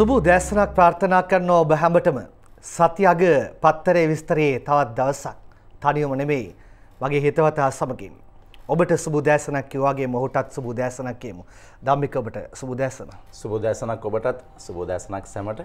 සුබ දැසනක් ප්‍රාර්ථනා කරන ඔබ හැමටම සතියග පත්තරේ විස්තරයේ තවත් දවසක්. තනියම නෙමෙයි. වගේ හිතවතා සමගින්. ඔබට සුබ දැසනක් කිව්වාගේ මොහොටත් සුබ දැසනක් කියමු. ධම්මික ඔබට සුබ දැසන සුබෝදෑසනක් ඔබටත් සුබෝදෑසනක් සැමට.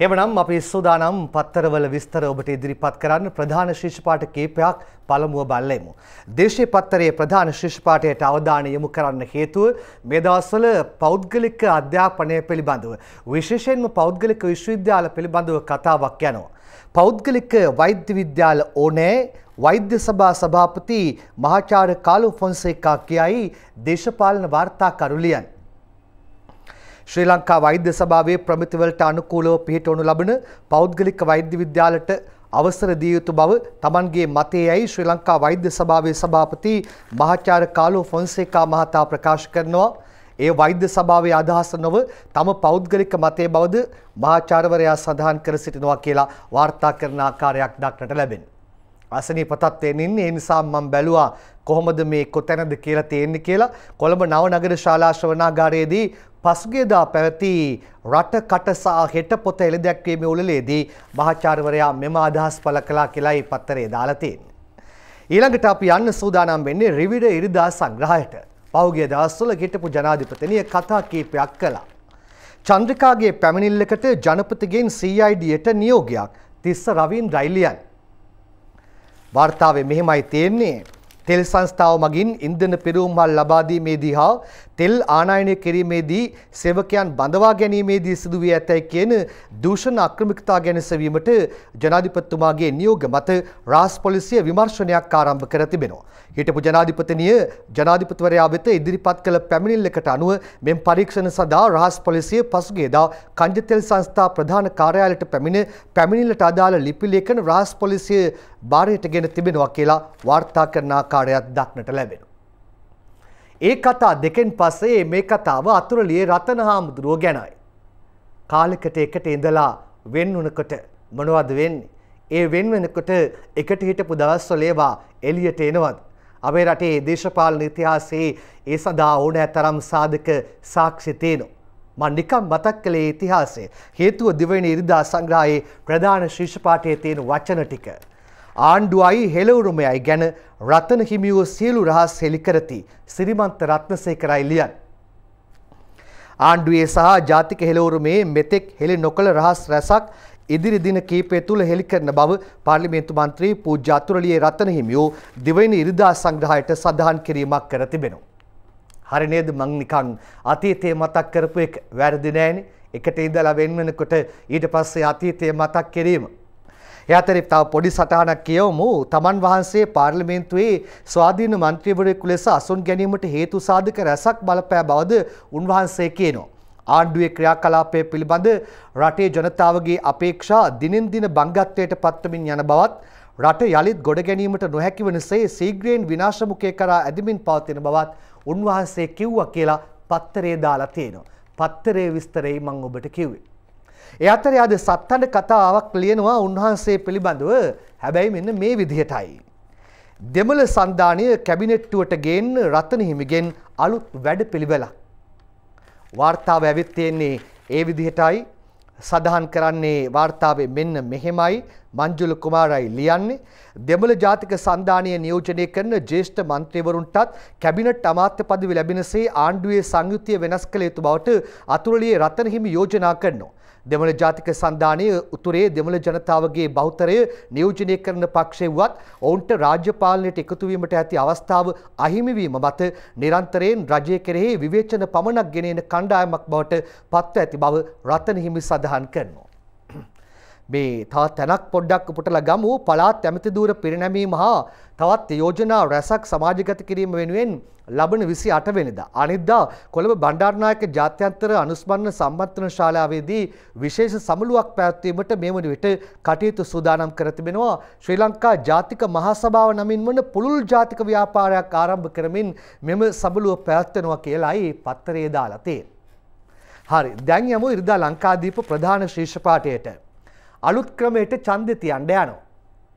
එමනම් අපි සූදානම් පත්තරවල විස්තර ඔබට ඉදිරිපත් කරන්න ප්‍රධාන ශිෂ්පාට කීපයක් පළමුව බල්ලෙමු. දේශීය පත්තරයේ ප්‍රධාන ශිෂ්පාටයට අවධානය යොමු කරන්න හේතුව මේ දවස්වල පෞද්ගලික අධ්‍යාපනය පිළිබඳව විශේෂයෙන්ම පෞද්ගලික විශ්වවිද්‍යාල පිළිබඳව කතාවක් යනවා. පෞද්ගලික වෛද්‍ය විද්‍යාල ඕනෑ වෛද්‍ය සභා සභාපති මහාචාර්ය කාලු ෆොන්සේකා කියයි දේශපාලන වාර්තා කරුලියන්. ශ්‍රී ලංකා වෛද්‍ය සභාවේ ප්‍රමිතිවලට අනුකූලව පිහිටවනු ලබන පෞද්ගලික වෛද්‍ය විද්‍යාලට අවසර දිය යුතු බව තමන්ගේ මතයයි ශ්‍රී ලංකා වෛද්‍ය සභාවේ සභාපති මහාචාර්ය කාලෝ ෆොන්සේකා මහතා ප්‍රකාශ කරනවා. ඒ වෛද්‍ය සභාවේ අදහස නොව තම පෞද්ගලික මතය බවද මහාචාර්යවරයා සඳහන් කර සිටිනවා කියලා වාර්තා කරන ආකාරයක් දක්නට ලැබෙන. අසනීප තත්ත්වයෙන් ඉන්නේ ඒ නිසා මම බැලුවා කොහොමද මේ කොතැනද කියලා තියෙන්නේ කියලා කොළඹ නවනගර ශාලා ශ්‍රවණාගාරයේදී පසුගියදා පැවති රට කට සහ හෙට පොත එළිදැක්වීමේ උළෙලේදී මහාචාර්යවරයා මෙම අදහස් පළ කළා කියලායි පත්තරේ දාලා තියෙන්නේ. ඊළඟට අපි යන්න සූදානම් වෙන්නේ රිවිඩ ඉරිදා සංග්‍රහයට. පහුගිය දවස්වල හිටපු ජනාධිපතිනිය කතා කීපයක් කළා. චන්ද්‍රිකාගේ පැමිණිල්ලකට ජනපතිගෙන් CID-ට නියෝගයක් තිස්ස රවීන් රයිලියන්. වාර්තාවේ මෙහෙමයි තියෙන්නේ. තෙල් සංස්ථාව මගින් ඉන්ධන පිරුම්හල් ලබා දීමේදී හා තෙල් ආනයනය කිරීමේදී සේවකයන් බඳවා ගැනීමේදී සිදු වී ඇතැයි කියන දූෂණ අක්‍රමිකතා ගැන සෙවීමට ජනාධිපතිතුමාගේ නියෝග මත රාස් පොලිසිය විමර්ශනයක් ආරම්භ කර තිබෙනවා. හිටපු ජනාධිපතිනිය ජනාධිපතිවරයා වෙත ඉදිරිපත් කළ පැමිණිල්ලකට අනුව මෙම පරීක්ෂණ සඳහා රහස් පොලිසිය පසුගියදා කංජතෙල් සංස්ථා ප්‍රධාන කාර්යාලයට පැමිණ පැමිණිල්ලට අදාළ ලිපි ලේඛන රහස් පොලිසිය භාරයටගෙන තිබෙනවා කියලා වාර්තා කරන ආකාරයක් දක්නට ලැබෙනවා. ඒ කතා දෙකෙන් පස්සේ මේ කතාව අතුරලියේ රතන හාමුදුරුව ගැනයි. කාලෙකට එකට ඉඳලා වෙන් වුණකොට මොනවද වෙන්නේ? ඒ වෙන් වෙනකොට එකට හිටපු දවස්වල ඒවා එළියට එනවද? අපේ රටේ දේශපාලන ඉතිහාසයේ ඒ සඳහා ඕනෑ තරම් සාධක සාක්ෂි තියෙනවා. මම නිකම් මතක් කළේ ඉතිහාසය. හේතුව දිවයින ඉරිදා සංග්‍රහයේ ප්‍රධාන ශීර්ෂ පාඨයේ තියෙන වචන ටික. ආණ්ඩුවයි හෙළවුරුමයයි ගැන රතන හිමියෝ සියලු රහස් හෙළි කරති. සිරිමන්ත රත්නසේකරයි ලියන්. ආණ්ඩුවේ සහ ජාතික හෙළවුරුමේ මෙතෙක් හෙළි නොකළ රහස් රැසක් ඉදිරි දින කීපය තුළ හෙළි කරන බව පාර්ලිමේන්තු මන්ත්‍රී පූජ්‍ය අතුරලියේ රතන හිමියෝ දිවයින ඉරිදා සංග්‍රහයට සඳහන් කිරීමක් කර තිබෙනවා. හරි නේද මං නිකන් අතීතයේ මතක් කරපු එක වැරදි නෑනේ. එකට ඉඳලා වෙන වෙනකොට ඊට පස්සේ අතීතයේ මතක් කිරීම. ඒ අතරේ තව පොඩි සටහනක් කියවමු. තමන් වහන්සේ පාර්ලිමේන්තුවේ ස්වාධීන මන්ත්‍රීවරයෙකු ලෙස අසුන් ගැනීමට හේතු සාධක රැසක් බලපෑ බවද උන්වහන්සේ කියනවා. ආණ්ඩුවේ ක්‍රියාකලාපය පිළිබඳ රටේ ජනතාවගේ අපේක්ෂා දිනෙන් දින බංගත්වයට පත්වමින් යන බවත් රට යළිත් ගොඩ ගැනීමට නොහැකි වනසේ සීග්‍රයෙන් විනාශමුකය කරා ඇදිමින් පවතින බවත් උන්වහන්සේ කිව්වා කියලා පත්තරේ දාලා තියෙනවා. පත්තරේ විස්තරේ මං ඔබට කිව්වේ. ඒ අතරේ අද සත්තඬ කතාවක් ලියනවා උන්වහන්සේ පිළිබඳව හැබැයි මෙන්න මේ විදිහටයි. දෙමළ සන්ධානය කැබිනෙට්ටුවට ගේන්න රතන හිමිගෙන් අලුත් වැඩ පිළිවෙලක්. වාර්තාව ඇවිත් තියෙන්නේ ඒ විදිහටයි සඳහන් කරන්නේ වාර්තාවේ මෙන්න මෙහෙමයි මංජුල කුමාරයි ලියන්නේ දෙමළ ජාතික සන්ධානය නියෝජනය කරන ජ්‍යෙෂ්ඨ මන්ත්‍රීවරුන්ටත් කැබිනට් අමාත්‍ය පදවි ලැබෙනසේ ආණ්ඩුවේ සංයුතිය වෙනස් කළ යුතු බවට අතුරුලියේ රතන හිමි යෝජනා කරනවා. දෙමළ ජාතික සන්ධානය උතුරේ දෙමළ ජනතාවගේ බෞතරය නියෝජනය කරන පක්ෂය වුවත් ඔවුන්ට රාජ්‍ය පාලනයට එකතු වීමට ඇති අවස්ථාව අහිමි වීම මත නිරන්තරයෙන් රජය කෙරෙහි විවේචන පමණක් ගෙනෙන කණ්ඩායමක් බවට පත්ව ඇති බව රතන හිමි සඳහන් කරනවා. මේ තවත් තැනක් පොඩ්ඩක් උපුටලා ගමු පළාත් ඇමති දූර පිරිනැමීම හා තවත් යෝජනා රැසක් සමාජගත කිරීම වෙනුවෙන් ලබන විසි අට වෙනිදා. අනිද්දා කොළඹ බණ්ඩාරනායක ජාත්‍යන්තර අනුස්මරණ සම්බන්ධන ශාලාවේදී විශේෂ සමුළුවක් පැවැත්වීමට මේ වන විට කටයුතු සූදානම් කර තිබෙනවා ශ්‍රී ලංකා ජාතික මහසභාව නමින් වන පුළුල් ජාතික ව්‍යාපාරයක් ආරම්භ කරමින් මෙම සමුළුව පැවැත්වෙනවා කියලායි පත්තරේ දාලා තියෙන්නේ. හරි දැන් යමු ඉරිදා ලංකාදීප ප්‍රධාන ශීර්ෂ පාඨයට. අලුත් ක්‍රමයට ඡන්දෙ තියන්න යනවා.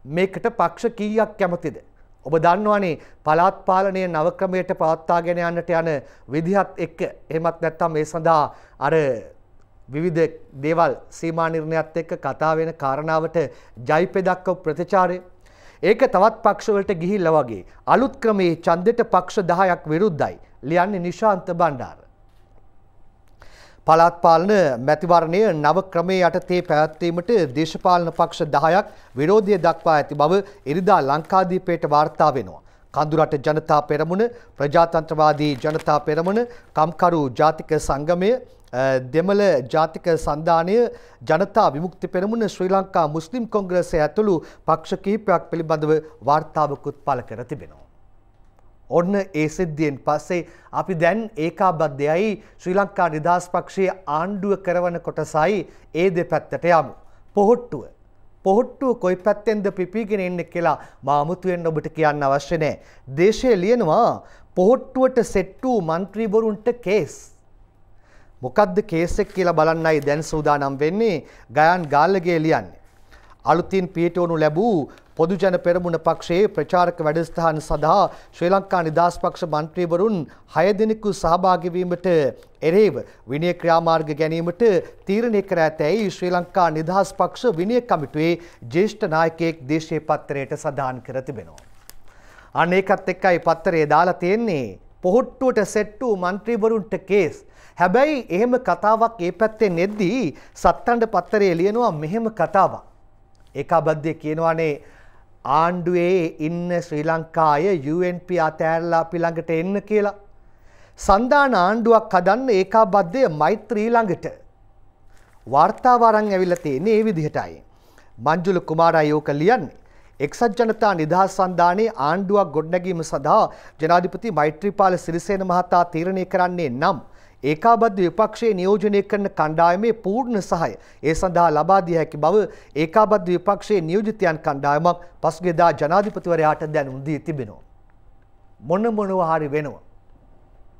මේකට පක්ෂ කීයක් කැමතිද? ඔබ දන්නවනේ පළාත් පාලනය නව ක්‍රමයට පවත්වාගෙන යන්නට යන විදිහත් එක්ක එහෙමත් නැත්නම් මේ සඳහා අර විවිධ දේවල් සීමා නිර්ණයත් එක්ක කතා වෙන කාරණාවට ජයිපෙ දක්ව ප්‍රතිචාරය ඒක තවත් පක්ෂවලට ගිහිල්ලා වගේ අලුත් ක්‍රමයේ ඡන්දෙට පක්ෂ 10ක් විරුද්ධයි ලියන්නේ නිශාන්ත බණ්ඩාර පළාත් පාලන මැතිවරණය නව ක්‍රමයේ යටතේ පැවැත්වීමට දේශපාලන පක්ෂ 10ක් විරෝධය දක්වා ඇති බව ඉරිදා ලංකාදීපයට වාර්තා වෙනවා. කඳුරට ජනතා පෙරමුණ ප්‍රජාතන්ත්‍රවාදී ජනතා පෙරමුණ කම්කරු ජාතික සංගමය දෙමළ ජාතික සන්ධානය ජනතා විමුක්ති පෙරමුණ ශ්‍රී ලංකා මුස්ලිම් කොංග්‍රසය ඇතුළු පක්ෂ කිහිපයක් පිළිබඳව වාර්තාවකුත් පළ කර තිබෙනවා. ඔන්න ඒ සිද්ධියෙන් පස්සේ අපි දැන් ඒකාබද්ධයයි ශ්‍රී ලංකා නිදහස් පක්ෂයේ ආණ්ඩුව කරවන කොටසයි ඒ දෙපැත්තට යමු. පොහොට්ටුව. පොහොට්ටුව කොයි පැත්තෙන්ද පිපිගෙන එන්නේ කියලා මාමුතු වෙන්න ඔබට කියන්න අවශ්‍ය නැහැ. දේශයේ ලියනවා පොහොට්ටුවට සෙට් වූ മന്ത്രിවරුන්ට කේස්. මොකද්ද කේස් එක කියලා බලන්නයි දැන් සූදානම් වෙන්නේ ගයන් ගාල්ලගේ ලියන්නේ. අලුතින් පිටවනු ලැබූ පොදුජන පෙරමුණ පක්ෂයේ ප්‍රචාරක වැඩස්ථාන සඳහා ශ්‍රී ලංකා නිදහස් පක්ෂ මන්ත්‍රීවරුන් හය දෙනෙකු සහභාගී වීමට එරෙහිව විනය ක්‍රියාමාර්ග ගැනීමට තීරණය කර ඇතැයි ශ්‍රී ලංකා නිදහස් පක්ෂ විනය කමිටුවේ ජ්‍යෙෂ්ඨ නායකයෙක් දේශීය පත්තරයට සඳහන් කර තිබෙනවා. අන්න ඒකත් එක්කයි පත්තරේ දාලා තියෙන්නේ පොහොට්ටුවට සෙට් වූ මන්ත්‍රීවරුන්ට කේස්. හැබැයි එහෙම කතාවක් ඒ පැත්තේ නෙද්දී සත්තණ්ඩ පත්තරේ ලියනවා මෙහෙම කතාවක්. ඒකාබද්ධය කියනවානේ ආණ්ඩුවේ ඉන්න ශ්‍රී ලංකාය UNP අතෑරලා අපි ළඟට එන්න කියලා. සන්ධාන ආණ්ඩුවක් හදන්න ඒකාබද්ධය මෛත්‍රී ළඟට. වාර්තාව අරන් ඇවිල්ලා තියෙන්නේ ඒ විදිහටයි. මංජුල කුමාරා යෝක ලියන්නේ එක්සත් ජනතා නිදහස් සන්ධානයේ ආණ්ඩුවක් ගොඩනැගීම සඳහා ජනාධිපති මෛත්‍රීපාල සිරිසේන මහතා තීරණය කරන්නේ නම් ඒකාබද්ධ විපක්ෂයේ නියෝජනය කරන කණ්ඩායමේ පූර්ණ සහාය ඒ සඳහා ලබා දිය හැකි බව ඒකාබද්ධ විපක්ෂයේ නියෝජිතයන් කණ්ඩායමක් පසුගියදා ජනාධිපතිවරයාට දැනුම් දී තිබෙනවා. මොන මොනවා හරි වෙනවා.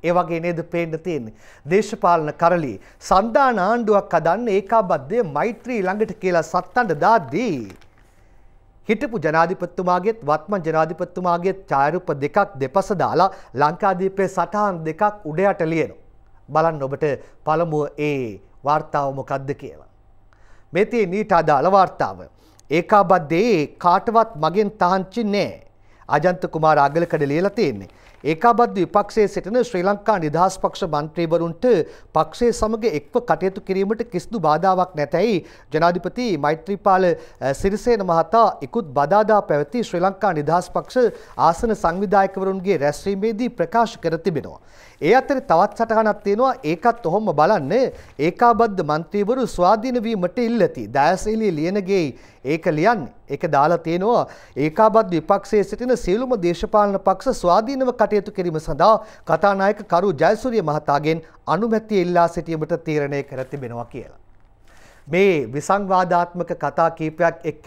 ඒ වගේ නේද පේන්න තියෙන්නේ. දේශපාලන කරලි සන්දාන ආණ්ඩුවක් හදන්න ඒකාබද්ධය මෛත්‍රී ළඟට කියලා සත්තඬ දාද්දී හිටපු ජනාධිපතිතුමාගේත් වත්මන් ජනාධිපතිතුමාගේ ඡායාරූප දෙකක් දෙපස දාලා ලංකාදීපේ සටහන් දෙකක් උඩ යට ලියනවා. බලන්න ඔබට පළමුව ඒ වාර්තාව මොකක්ද කියලා. මේ තියෙන ඊට අදාළ වාර්තාව. ඒකාබද්ධයේ කාටවත් මගෙන් තහංචි නෑ. අජන්ත කුමාර අගලකඩ ලියලා තියෙන්නේ. ඒකාබද්ධ විපක්ෂයේ සිටින ශ්‍රී ලංකා නිදහස් පක්ෂ මන්ත්‍රීවරුන්ට පක්ෂයේ සමග එක්ව කටයුතු කිරීමට කිසිදු බාධාවක් නැතැයි ජනාධිපති මෛත්‍රීපාල සිරිසේන මහතා ඉකුත් බදාදා පැවති ශ්‍රී ලංකා නිදහස් පක්ෂ ආසන සංවිධායකවරුන්ගේ රැස්වීමේදී ප්‍රකාශ කර තිබෙනවා. ඒ අතර තවත් සටහනක් තියෙනවා ඒකත් ඔහොම බලන්න ඒකාබද්ධ මන්ත්‍රීවරු ස්වාධීන වීමට ඉල්ලති. දයසීලී ලියනගේ ඒක ලියන්නේ. ඒක දාලා තියෙනවා ඒකාබද්ධ විපක්ෂයේ සිටින සියලුම දේශපාලන පක්ෂ ස්වාධීනව කටයුතු කිරීම සඳහා කතානායක කරු ජයසූරිය මහතාගෙන් අනුමැතිය ඉල්ලා සිටීමට තීරණය කර තිබෙනවා කියලා. මේ විසංවාදාත්මක කතා කීපයක් එක්ක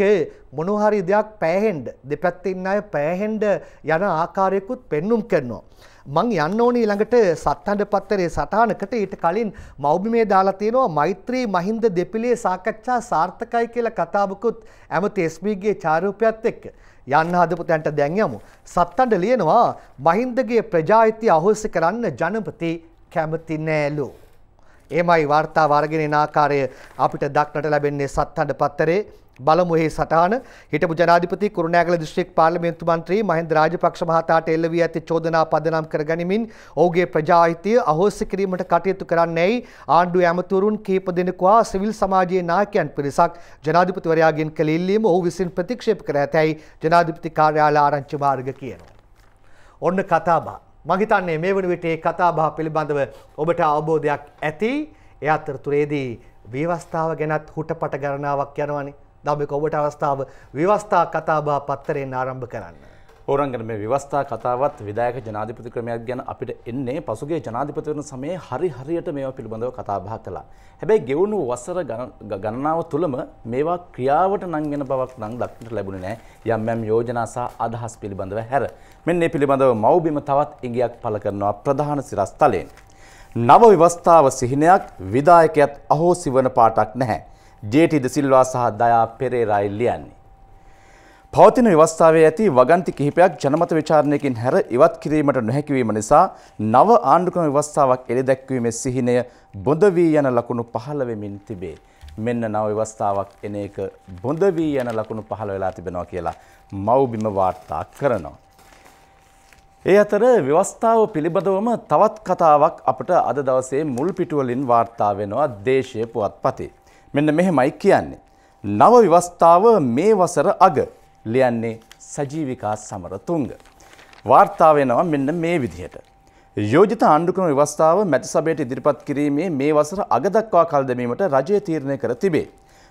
මොනහරි දෙයක් පෑහෙන්ඩ දෙපැත්තේ ඉන්න අය පෑහෙන්ඩ යන ආකාරයකුත් පෙන්눔 කරනවා. මං යන්න ඕනේ ඊළඟට සත්හඬ පත්තරේ සටහනකට ඊට කලින් මෞබිමේ දාලා තියෙනවා මෛත්‍රී මහින්ද දෙපිලේ සාකච්ඡා සාර්ථකයි කියලා කතාවකුත් ඇමති එස්බීගේ චාරූපයත් එක්ක යන්න හදපු තැනට දැන් යමු. සත්තඬ ලියනවා මහින්දගේ ප්‍රජායිතිය අහෝසි කරන්න ජනපති කැමති නෑලු. එමයි වාර්තා වර්ගෙන ආකාරය අපිට දක්නට ලැබෙන්නේ සත්හඬ පත්තරේ බලමු එහි සටහන හිටපු ජනාධිපති කුරුණෑගල දිස්ත්‍රික් පාර්ලිමේන්තු මන්ත්‍රී මහින්ද රාජපක්ෂ මහතාට එල්ල වී ඇති චෝදනා පදනම් කර ගනිමින් ඔහුගේ ප්‍රජාහිතය අහෝසි කිරීමට කටයුතු කරන්නේයි ආණ්ඩුවේ ඇමතුරුන් කීප දෙනෙකු හා සිවිල් සමාජයේ නායකයන් පිරිසක් ජනාධිපතිවරයාගෙන් කළ ඉල්ලීම ඔහු විසින් ප්‍රතික්ෂේප කර ඇතැයි ජනාධිපති කාර්යාලය ආරංචි මාර්ග කියනවා. ඔන්න කතාබහ. මං හිතන්නේ මේ වන විට මේ කතාබහ පිළිබඳව ඔබට අවබෝධයක් ඇති. ඒ අතරතුරේදී ව්‍යවස්ථාව ගැනත් හුටපට ගණනාවක් යනවනේ. දම ඔබට අවස්ථාව ව්‍යවස්ථා කතාබා පත්තරයෙන් ආරම්භ කරන්න. ඕරංගන මේ විවස්ථා කතාවත් විදායක ජනාධිපති ක්‍රමයක් ගැන අපිට එන්නේ පසුගේ ජනාධිපතිවරන සමයේ හරි හරියට මේවා පිළිබඳව කතාබහ කළා. හැබැයි ගෙවුණු වසර ගණනාව තුළම මේවා ක්‍රියාවට නංගෙන බවක් නං දක්නට ලැබුණ නෑ යම් යම් යෝජනා සහ අදහස් පිළිබඳව හැර. මෙන්න මේ පිළිබඳව මව්බිම තවත් ඉඟියක් පළ කරනවා ප්‍රධාන සිරස්තලයෙන්. නව විවස්ථාව සිහිනයක් විදායකයත් අහෝසි වන පාටක් නැහැ. ජේටි ද සිල්වා සහ දයා පෙරේරායි ලියන්නේ. පවතින ව්‍යවස්ථාවේ ඇති වගන්ති කිහිපයක් ජනමත විචාරණයකින් හැර ඉවත් කිරීමට නොහැකිවීම නිසා නව ආණ්ඩුක්‍රම ව්‍යවස්ථාවක් එළි දැක්වීමේ සිහිනය බොඳ වී යන ලකුණු පහළ වෙමින් තිබේ. මෙන්න නව ව්‍යවස්ථාවක් එන එක බොඳ වී යන ලකුණු පහළ වෙලා තිබෙනවා කියලා මව්බිම වාර්තා කරනවා. ඒ අතර ව්‍යවස්ථාව පිළිබඳවම තවත් කතාවක් අපට අද දවසේ මුල් පිටුවලින් වාර්තා වෙනවා දේශය පුවත්පතේ. මෙන්න මෙහෙමයි කියන්නේ. නව ව්‍යවස්ථාව මේ වසර අග ලියන්නේ සජීවිකා සමරතුංග. වාර්තා වෙනවා මෙන්න මේ විදිහට. යෝජිත ආණ්ඩුක්‍රම ව්‍යවස්ථාව මැති සභයට ඉදිරිපත් කිරීමේ මේ වසර අග දක්වා කල් දැමීමට රජය තීරණය කර තිබේ.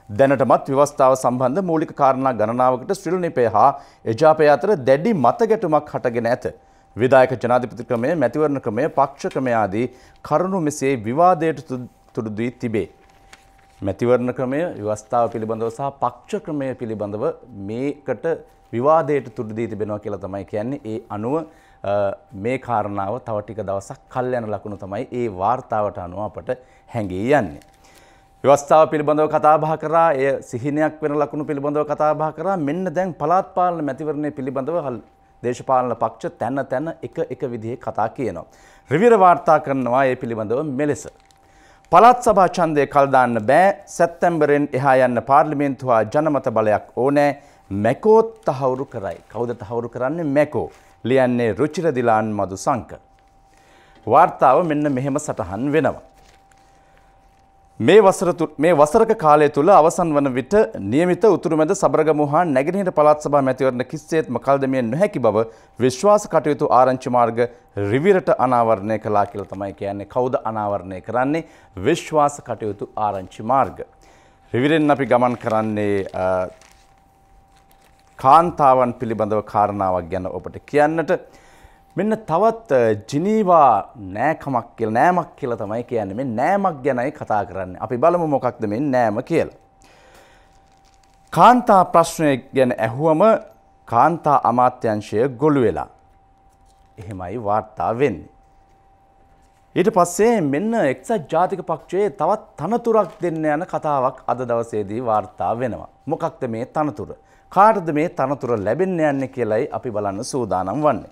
දැනටමත් ව්‍යවස්ථාව සම්බන්ධ මූලික කාරණා ගණනාවකට ශ්‍රී නිපය හා එජාපය අතර දැඩි මතගැටුමක් හටගෙන ඇත. විදායක ජනාධිපති ක්‍රමය මැතිවරණ ක්‍රමය පක්ෂ ක්‍රමය ආදී කරුණු මෙසේ විවාදයට තුඩු දී තිබේ. මැතිවරණ ක්‍රමය ව්‍යවස්ථාව පිළිබඳව සහ පක්ෂ ක්‍රමය පිළිබඳව මේකට විවාදයට තුඩු දී තිබෙනවා කියලා තමයි කියන්නේ. ඒ අනුව මේ කාරණාව තව ටික දවසක් කල් යන ලකුණු තමයි ඒ වාර්තාවට අනුව අපට හැඟී යන්නේ. ව්‍යවස්ථාව පිළිබඳව කතා බහ කරා එය සිහිනයක් වෙන ලකුණු පිළිබඳව කතා බහ කරා මෙන්න දැන් පළාත් පාලන මැතිවරණය පිළිබඳව දේශපාලන පක්ෂ තැන තැන එක එක විදිහේ කතා කියනවා. රිවිර වාර්තා කරනවා ඒ පිළිබඳව මෙලෙස. පළාත් සභා ඡන්දය කල් දාන්න බෑ සැප්තැම්බරෙන් එහා යන්න පාර්ලිමේන්තු හා ජනමත බලයක් ඕනෑ මැකෝත් තහවුරු කරයි. කවුද තහවුරු කරන්නේ මැකෝ. ලියන්නේ රුචිර දිලාන් මදු සංක. වාර්තාව මෙන්න මෙහෙම සටහන් වෙනවා. මේ මේ වසරක කාලය තුළ අවසන් වන විට නියමිත උතුරුමැද සබරගමු හා නැගෙනහිර පළාත් සභා මැතිවරණ කිසිසේත්ම කල්දමිය නොහැකි බව විශ්වාස කටයුතු ආරංචි මාර්ග රිවිරට අනාවරණය කළා කියලා තමයි කියන්නේ. කවුද අනාවරණය කරන්නේ? විශ්වාස කටයුතු ආරංචි මාර්ග. රිවිරෙන් අපි ගමන් කරන්නේ කාන්තාවන් පිළිබඳව කාරණාවක් ගැන ඔබට කියන්නට. මෙන්න තවත් ජිනීවා නෑකමක් කියල නෑමක් කියල තමයි කියන්නේ මේ නෑමක් ගැනයි කතා කරන්න අපි බලමු මොකක්ද මෙ නෑම කියල. කාන්තා ප්‍රශ්නය ගැන ඇහුවම කාන්තා අමාත්‍යංශය ගොළු වෙලා. එහෙමයි වාර්තා වෙන්නේ. ඊට පස්සේ මෙන්න එක්සත් ජාතික පක්ෂයේ තවත් තනතුරක් දෙන්න යන කතාවක් අද දවසේදී වාර්තා වෙනවා. මොකක්ද මේ තනතුර. කාටද මේ තනතුර ලැබෙන්න යන්න කියලයි අපි බලන්න සූදානම් වන්නේ.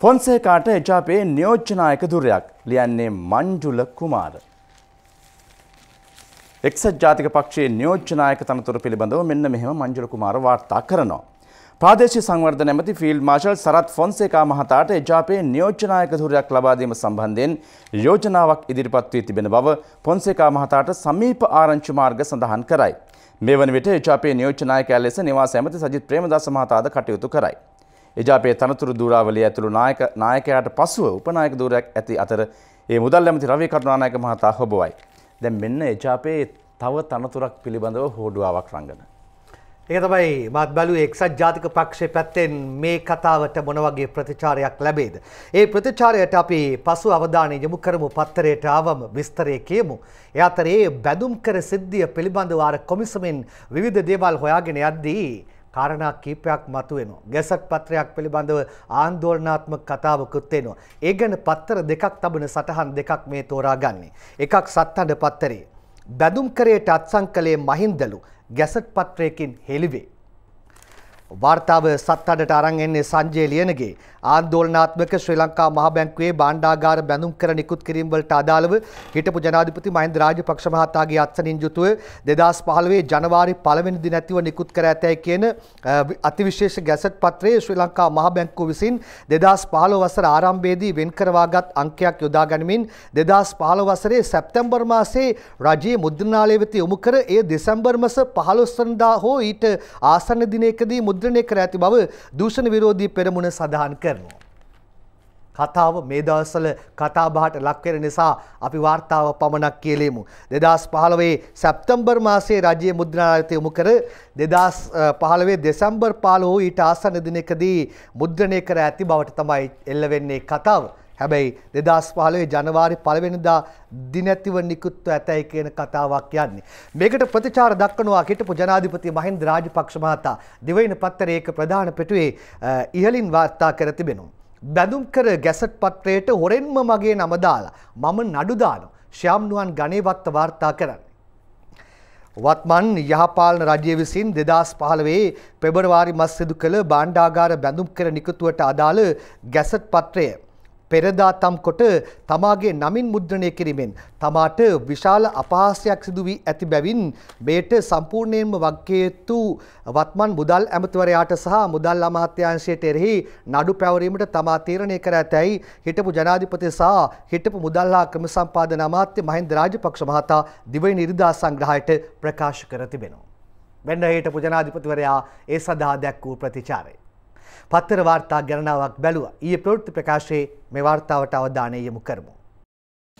ෆොන්සේකාට එජාපේ නියෝජ්ජනායක දුරයක් ලියන්නේ මංජුල කුමාර. එක්සත් ජාතික පක්ෂයේ නියෝජ්ජනායක තනතුර පිළිබඳව මෙන්න මෙහෙම මංජුල කුමාර වාර්තා කරනවා. ප්‍රාදේශීය සංවර්ධන ඇමති ෆීල්ඩ් මාර්ෂල් සරත් ෆොන්සේකා මහතාට එජාපේ නියෝජ්ජනායක ධුරයක් ලබා දීම සම්බන්ධයෙන් යෝජනාවක් ඉදිරිපත් වී තිබෙන බව ෆොන්සේකා මහතාට සමීප ආරංචි මාර්ග සඳහන් කරයි. මේ වන විට එජාපේ නියෝජ්ජනායකයා ලෙස නිවාස ඇමති සජිත් ප්‍රේමදාස මහතාද කටයුතු කරයි. එජාපේ තනතුරු දූරාවලිය ඇතුළු නායක නායකයාට පසුව උපනායක දූරයක් ඇති අතර ඒ මුදල් ඇමති රවී කරුණානායක මහතා හොබවයි. දැන් මෙන්න එජාපේ තව තනතුරක් පිළිබඳව හෝඩුවාවක් රංගන. ඒක තමයි මාත් බැලුවේ එක්සත් ජාතික පක්ෂයේ පැත්තෙන් මේ කතාවට මොන වගේ ප්‍රතිචාරයක් ලැබේද. ඒ ප්‍රතිචාරයට අපි පසු අවධානය යොමු කරමු පත්තරයට ආවම විස්තරය කියමු. ඒ අතරේ බැදුම් කර සිද්ධිය පිළිබඳව අර කොමිසමෙන් විවිධ දේවල් හොයාගෙන යද්දී කාරණා කීපයක් මතුවෙනවා. ගැසට් පත්‍රයක් පිළිබඳව ආන්දෝලනාත්මක කතාවකුත් එනවා. ඒ ගැන පත්තර දෙකක් තබන සටහන් දෙකක් මේ තෝරාගන්නේ. එකක් සත්හඬ පත්තරේ. බැදුම් කරේට අත්සන් කළේ මහින්දලු ගැසට් පත්‍රයකින් හෙළිවේ. වාර්තාව සත්තඩට අරන් එන්නේ සංජය ලියනගේ. ආන්දෝලනාත්මක ශ්‍රී ලංකා මහ බැංකුවේ භාණ්ඩාගාර බැඳුම් කර නිකුත් කිරීම වලට අදාළව හිටපු ජනාධිපති මහින්ද රාජපක්ෂ මහතාගේ අත්සනින් යුතුව 2015 ජනවාරි 1 වෙනි දින ඇතිව නිකුත් කර ඇතැයි කියන අතිවිශේෂ ගැසට් පත්‍රයේ ශ්‍රී ලංකා මහ බැංකුව විසින් 2015 වසර ආරම්භයේදී වෙන් කරවාගත් අංකයක් යොදා ගනිමින් 2015 වසරේ සැප්තැම්බර් මාසයේ රජයේ මුද්‍රණාලය වෙත යොමු කර එය දෙසැම්බර් මාස 15 වෙනිදා හෝ ඊට ආසන්න දිනයකදී මුද්‍රණය කර ඇති බව දූෂණ විරෝධී පෙරමුණ සඳහන් කරනවා. කතාව මේ දවස්වල කතාබහට ලක්වෙන නිසා අපි වාර්තාව පමණක් කියලෙමු. දෙදස් පහළවේ සැප්තම්බර් මාසේ රජයේ මුද්‍රනායත යොමු කර දෙදස් පහළවේ දෙසැම්බර් පාල වූ ඊට ආසන්න දිනකදී මුද්‍රණය කර ඇති බවට තමයි එල්ලවෙන්නේ කතාව. හැබැයි දෙදස් පහලේ ජනවාරි පළවෙනිදා දිනැතිව නිකුත්ව ඇතැයි කියන කතාවක් යන්නේ. මේකට ප්‍රතිචාර දක්වනවා හිටපු ජනාධිපති මහින්ද රාජපක්ෂ මහතා දිවයින පත්තරයක ප්‍රධාන පිටුවේ ඉහලින් වාර්තා කර තිබෙනවා. බැඳුම් කර ගැසට් පත්‍රයට හොරෙන්ම මගේ නම දාලා මම නඩු දානවා ශ්‍යාම්නුවන් ගණේවත්ත වාර්තා කරන්න. වත්මන් යහපාලන රජය විසින් දෙදස් පහළවේ පෙබරවාරි මස් සිදු කළ බාණ්ඩාගාර බැඳුම් කර නිකතුවට අදාළ ගැසට් පත්‍රය පෙරදාතම් කොට තමාගේ නමින් මුද්‍රණය කිරීමෙන් තමාට විශාල අපහාසයක් සිදු වී ඇති බැවින් මේට සම්පූර්ණයෙන්ම වගකේතු වත්මන් මුදල් ඇමතිවරයාට සහ මුදල් අමාත්‍යංශයට එරෙහි නඩු පැවරීමට තමා තීරණය කර ඇතැයි හිටපු ජනාධිපති සහ හිටපු මුදල් හා ක්‍රම සම්පාදන අමාත්‍ය මහින්ද රාජපක්ෂ මහතා දිවයින ඉරිදා සංග්‍රහයට ප්‍රකාශ කර තිබෙනවා. වෙන්න හිටපු ජනාධිපතිවරයා ඒ සඳහා දැක් වූ ප්‍රතිචාරය. පත්තර වාර්තා ගණනාවක් බැලුව ඊයේ ප්‍රවෘත්ති ප්‍රකාශයේ මේ වාර්තාවට අවධානය යොමු කරමු.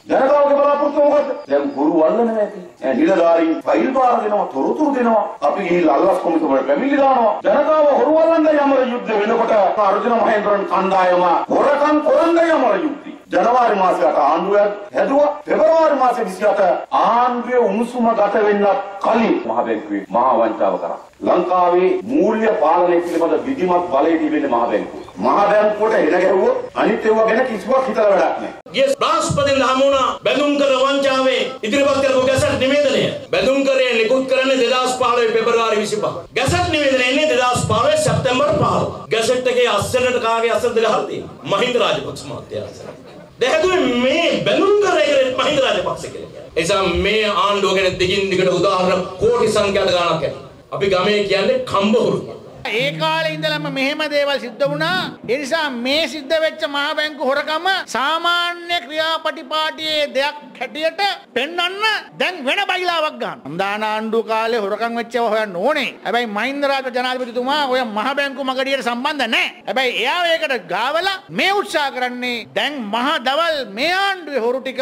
ජනතාවගේ බලාපොරොත්තුව මොකද්ද? දැන් ගුරු වල්ලන නැති. ඈ නිලධාරීන් ෆයිල් බාර දෙනවා, තොරතුරු දෙනවා. අපි ගිහිල්ලා අල්ලස් කොමිසමට පැමිණිලි දානවා. ජනතාව හොරු වල්ලන්න යමර යුද්ධ වෙනකොට අර්ජුන මහේන්ද්‍රන් කණ්ඩායම හොරකම් කරන්න යමර යුද්ධي. ජනවාරි මාසයට ආණ්ඩුව හැදුවා. පෙබරවාරි මාසේ 27 ආණ්ඩුවේ උණුසුම ගත වෙන්න කලින් මහ බැංකුවේ මහා වංචාව කරා. ලංකාවේ මූල්‍ය පාලනය පිළිබඳ විධිමත් බලය තිබෙන්නේ මහ බැංකුව. මහ බැංකුවට එන ගැහුවොත් අනිත් ඒවා ගැන කිසිවක් හිතලා වැඩක් නැහැ. ගිය බ්‍රහස්පතින් හමුණා බැඳුම් කළ වංචාවේ ඉදිරිපත් කරපු ගැසට් නිවේදනය. බැඳුම් කරේ නිකුත් කරන්නේ 2015 පෙබරවාරි 25 ගැසට් නිවේදනය එන්නේ 2015 සැප්තැම්බර් 15 ගැසට් එකේ අස්සනට කාගේ අස්සනද ගහලා තියෙන්නේ? මහින්ද රාජපක්ෂ මහත්තයා අස්සන. දැහැදුවේ මේ බැඳුම් කරේ කරේ මහින්ද රාජපක්ෂ කියලා එනිසා මේ ආණ්ඩුව ගැන දිගින් දිගට උදාහරණ කෝටි සංඛ්‍යාත ගණනක් ඇති. අපි ගමේ කියන්නේ කම්බහුරු ඒ කාලේ ඉඳලම මෙහෙම දේවල් සිද්ධ වුණා. ඒ නිසා මේ සිද්ධ වෙච්ච මහා බැංකු හොරකම සාමාන්‍ය ක්‍රියාපටිපාටියේ දෙයක් හැටියට පෙන්වන්න දැන් වෙන බයිලාවක් ගන්න. අම්දාන ආණ්ඩුව කාලේ හොරකම් වෙච්චව හොයන්න ඕනේ. හැබැයි මහින්ද රාජපක්ෂ ජනාධිපතිතුමා ඔය මහා බැංකු මගඩියට සම්බන්ධ නැහැ. හැබැයි එයා ඒකට ගාවලා මේ උත්සාහ කරන්නේ දැන් මහා දවල් මේ ආණ්ඩුවේ හොරු ටික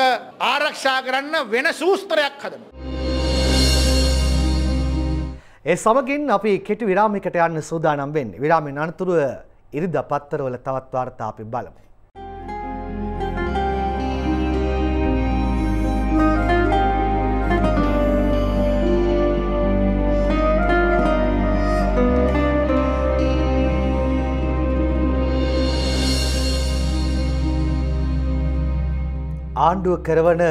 ආරක්ෂා කරන්න වෙන සූස්ත්‍රයක් හදනවා. ඒ සමගින් අපි කෙටි විරාමයකට යන්න සූදානම් වෙන්නේ. විරාමයෙන් අනතුරුව ඉරිදා පත්තරවල තවත් වාර්තා අපි බලමු. ආණ්ඩුව කරවන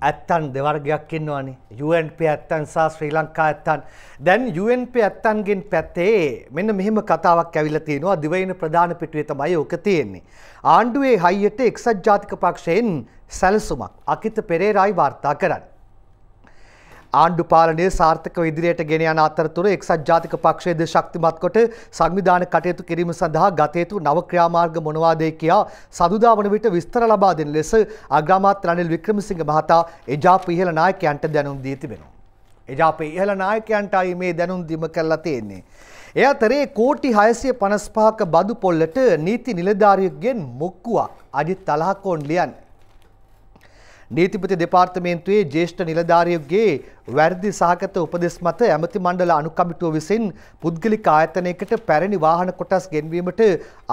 ඇත්තන් දෙවර්ගයක් ඉන්නවානේ. UNP ඇත්තන් සහ ශ්‍රී ලංකා ඇත්තන්. දැන් UNP ඇත්තන්ගෙන් පැත්තේ මෙන්න මෙහෙම කතාවක් ඇවිල්ලා තියෙනවා. දිවයින ප්‍රධාන පිටුවේ තමයි ඕක තියෙන්නේ. ආණ්ඩුවේ හයියට එක්සත් ජාතික පක්ෂයෙන් සැලසුමක්. අකිත පෙරේරායි වාර්තා කරන්නේ. ආණ්ඩු පාලනය සාර්ථකව ඉදිරියට ගෙන යන අතරතුර එක්සත් ජාතික පක්ෂයේද ශක්තිමත් කොට සංවිධාන කටයුතු කිරීම සඳහා ගත යුතු නව ක්‍රියාමාර්ග මොනවාදයි කියා සදුදා වන විට විස්තර ලබා දෙන ලෙස අග්‍රාමාත්‍ය රනිල් වික්‍රමසිංහ මහතා එජාප ඉහළ නායකයන්ට දැනුම් දී තිබෙනවා. එජාප ඉහළ නායකයන්ටයි මේ දැනුම් දීම කරලා තියෙන්නේ. එය අතරේ කෝටි 655ක බදු පොල්ලට නීති නිලධාරියෙක්ගෙන් මුක්කුවක් අජිත් තලහකෝන් ලියන්නේ. නීතිපති දෙපාර්තමේන්තුවේ ජේෂ්ඨ නිලධාරියෙකුගේ වැරදි සහගත උපදෙස් මත ඇමති මණ්ඩල අනුකමිටුව විසින් පුද්ගලික ආයතනයකට පැරණි වාහන කොටස් ගෙන්වීමට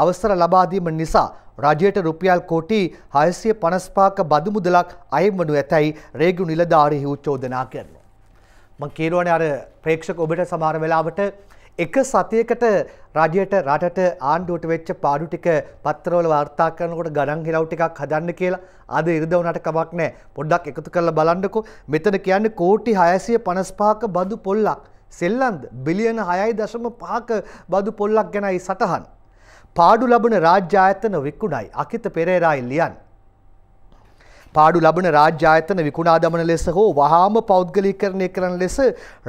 අවසර ලබා දීම නිසා රජයට රුපියල් කෝටි 655ක බදු මුදලක් අයින් වනු ඇතැයි රේගු නිලධාරීහු චෝදනා කරනවා. මං කියනවනේ අර ප්‍රේක්ෂක ඔබට සමහර වෙලාවට එක සතියකට රජයට රටට ආණ්ඩුවට වෙච්ච පාඩු ටික පත්තරවල වාර්තා කරනකොට ගණන් හිරව් ටිකක් හදන්න කියලා අද ඉරිද වුණාට කමක් නැහැ. පොඩ්ඩක් එකතු කරලා බලන්නකෝ. මෙතන කියන්නේ කෝටි 655ක බදු පොල්ලක්. සෙල්ලම්ද බිලියන 6.5ක බදු පොල්ලක් ගැනයි සටහන්. පාඩු ලබන රාජ්‍ය ආයතන විකුණයි. අකිත පෙරේරායි ලියන්නේ පාඩු ලබන රාජ්‍ය ආයතන විකුණා දමන ලෙස හෝ වහාම පෞද්ගලීකරණය කරන ලෙස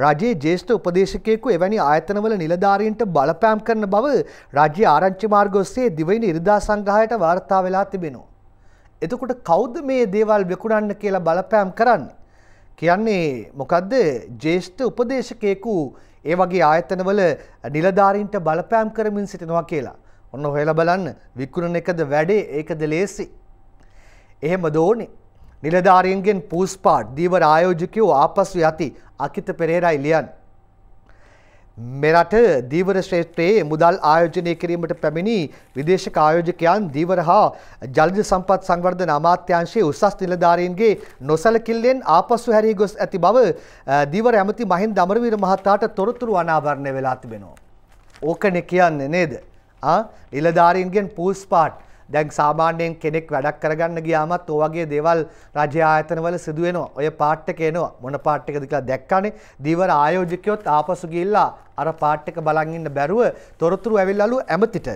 රජයේ ජ්‍යෙෂ්ඨ උපදේශකයෙකු එවැනි ආයතනවල නිලධාරීන්ට බලපෑම් කරන බව රාජ්‍ය ආරංචි මාර්ග ඔස්සේ දිවයින ඉරිදා සංග්‍රහයට වාර්තා වෙලා තිබෙනවා. එතකොට කවුද මේ දේවල් විකුණන්න කියලා බලපෑම් කරන්නේ? කියන්නේ මොකද්ද ජ්‍යෙෂ්ඨ උපදේශකයෙකු ඒ වගේ ආයතනවල නිලධාරීන්ට බලපෑම් කරමින් සිටිනවා කියලා. ඔන්න හොයලා බලන්න විකුණන එකද වැඩේ ඒකද ලේසි. එහෙම දෝනේ නිලධාරීන්ගෙන් පූස්පාට් දීවර ආයෝජකයෝ ආපසු යති අකිත පෙරේරයි ලියන්. මෙරට දීවර ශ්‍රේෂ්ත්‍රයේ මුදල් ආයෝජනය කිරීමට පැමිණි විදේශක ආයෝජකයන් දීවර හා ජලජ සම්පත් සංවර්ධන අමාත්‍යංශයේ උසස් නිලධාරීන්ගේ නොසලකිල්ලෙන් ආපසු හැරී ගොස් ඇති බව දීවර ඇමති මහින්ද අමරවීර මහතාට තොරතුරු අනාවරණය වෙලා තිබෙනවා. ඕකනේ කියන්නේ නේද? ආ නිලධාරීන්ගෙන් පූස්පාට් දැන් සාමාන්‍යයෙන් කෙනෙක් වැඩක් කරගන්න ගියාමත් ඔය වගේ දේවල් රජය ආයතනවල සිදු වෙනවා. ඔය පාට් එක එනවා. මොන පාට් එකද කියලා දැක්කනේ. දීවර ආයෝජකයොත් ආපසු ගිහිල්ලා අර පාට් එක බලන් ඉන්න බැරුව තොරතුරු ඇවිල්ලාලු ඇමතිට.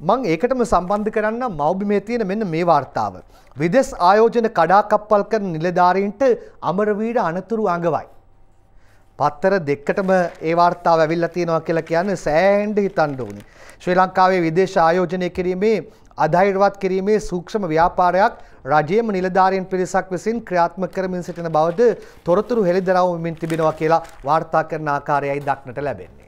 මං ඒකටම සම්බන්ධ කරන්න මෞබිමේ තියෙන මෙන්න මේ වාර්තාව. විදෙස් ආයෝජන කඩාකප්පල් කරන නිලධාරීන්ට අමරවීර අනතුරු අඟවයි. පත්තර දෙකටම ඒ වාර්තාව ඇවිල්ලා තියෙනවා කියලා කියන්නේ සෑහෙන්න හිතන්න ඕනේ. ශ්‍රී ලංකාවේ විදේශ ආයෝජනය කිරීමේ අධෛර්යවත් කිරීමේ සූක්ෂම ව්‍යාපාරයක් රජයේම නිලධාරීන් පිරිසක් විසින් ක්‍රියාත්මක කරමින් සිටින බවද තොරතුරු හෙළිදරව් වෙමින් තිබෙනවා කියලා වාර්තා කරන ආකාරයයි දක්නට ලැබෙන්නේ.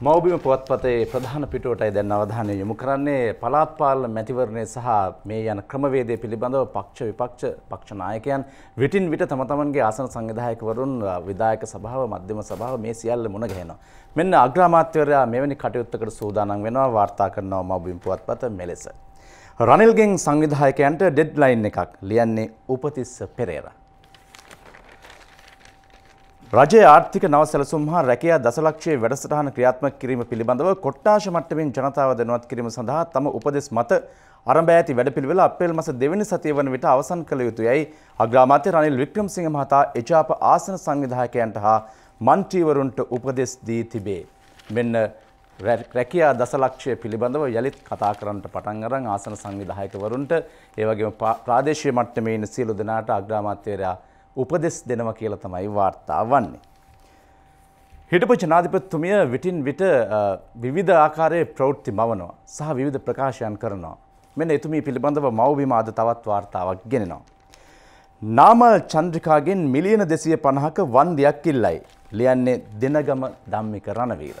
මෞබිම පුවත්පතේ ප්‍රධාන පිටුවටයි දැන් අවධානය යොමු කරන්නේ පළාත් පාලන මැතිවරණය සහ මේ යන ක්‍රමවේදය පිළිබඳව පක්ෂ විපක්ෂ පක්ෂ නායකයන් විටින් විට තම තමන්ගේ ආසන සංවිධායකවරුන් විධායක සභාව මධ්‍යම සභාව මේ සියල්ල මුණ ගැහෙනවා. මෙන්න අග්‍රාමාත්‍යවරයා මෙවැනි කටයුත්තකට සූදානම් වෙනවා වාර්තා කරනවා මෞබිම පුවත්පත මෙලෙස. රනිල්ගෙන් සංවිධායකයන්ට ඩෙඩ්ලයින් එකක් ලියන්නේ උපතිස්ස පෙරේරා. රජයේ ආර්ථික නව සැලසුම් හා රැකියා දසලක්ෂයේ වැඩසටහන ක්‍රියාත්මක කිරීම පිළිබඳව කොට්ටාශ මට්ටමින් ජනතාව දැනුවත් කිරීම සඳහා තම උපදෙස් මත අරඹ ඇති වැඩපිළිවෙල අප්‍රේල් මාස දෙවැනි සතිය වන විට අවසන් කළ යුතුයයි අග්‍රාමාත්‍ය රනිල් වික්‍රමසිංහ මහතා එජාප ආසන සංවිධායකයන්ට හා මන්ත්‍රීවරුන්ට උපදෙස් දී තිබේ. මෙන්න රැකියා දසලක්ෂය පිළිබඳව යළිත් කතා කරන්නට පටන් අරන් ආසන සංවිධායකවරුන්ට ඒ වගේම ප්‍රාදේශීය මට්ටමේ ඉන්න සියලු දෙනාට අග්‍රාමාත්‍යවරයා උපදෙස් දෙනවා කියලා තමයි වාර්තා වන්නේ. හිටපු ජනාධිපතිතුමිය විටින් විට විවිධ ආකාරයේ ප්‍රවෘත්ති මවනවා සහ විවිධ ප්‍රකාශයන් කරනවා. මෙන්න එතුමී පිළිබඳව මවබිම අද තවත් වාර්තාවක් ගෙනෙනවා. නාමල් චන්ද්‍රිකාගෙන් මිලියන දෙසිය පණහක වන්දයක් ඉල්ලයි. ලියන්නේ දෙනගම දම්මික රණවීර.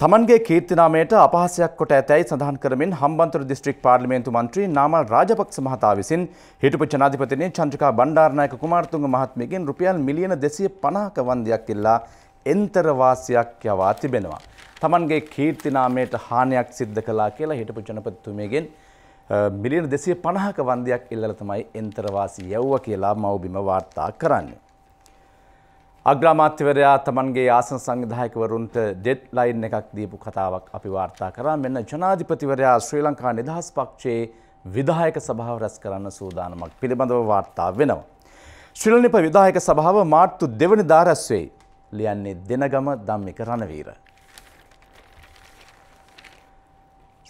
තමන්ගේ කීර්තිනාමයට අපහසයක් කොට ඇතැයි සඳහන් කරමින් හම්බන්තොට දිස්ත්‍රික් පාර්ලිමේන්තු මන්ත්‍රී නාමල් රාජපක්ෂ මහතා විසින් හිටපු ජනාධිපතිනේ චන්ද්‍රිකා බණ්ඩාරනායක කුමාරතුංග මහත්මියගෙන් රුපියල් මිලියන 250ක වන්දියක් ඉල්ලා එන්තරවාසියක් යවා තිබෙනවා. තමන්ගේ කීර්තිනාමයට හානියක් සිද්ධ කළා කියලා හිටපු ජනපතිතුමියගෙන් මිලියන 250ක වන්දියක් ඉල්ලලා තමයි එන්තරවාසී යවුවා කියලා මව්බිම වාර්තා කරන්නේ. අග්‍රාමාත්‍යවරයා තමන්ගේ ආසන සංවිධායකවරුන්ට ඩෙඩ් ලයින් එකක් දීපු කතාවක් අපි වාර්තා කරා මෙන්න ජනාධිපතිවරයා ශ්‍රී ලංකා නිදහස් පක්ෂයේ විදායක සභාව රැස් කරන්න සූදානමක් පිළිබඳව වාර්තා වෙනවා. ශ්‍රීලනිප විදායක සභාව මාර්තු දෙවනි දාරැස්වෙයි ලියන්නේ දෙනගම දම්මික රණවීර.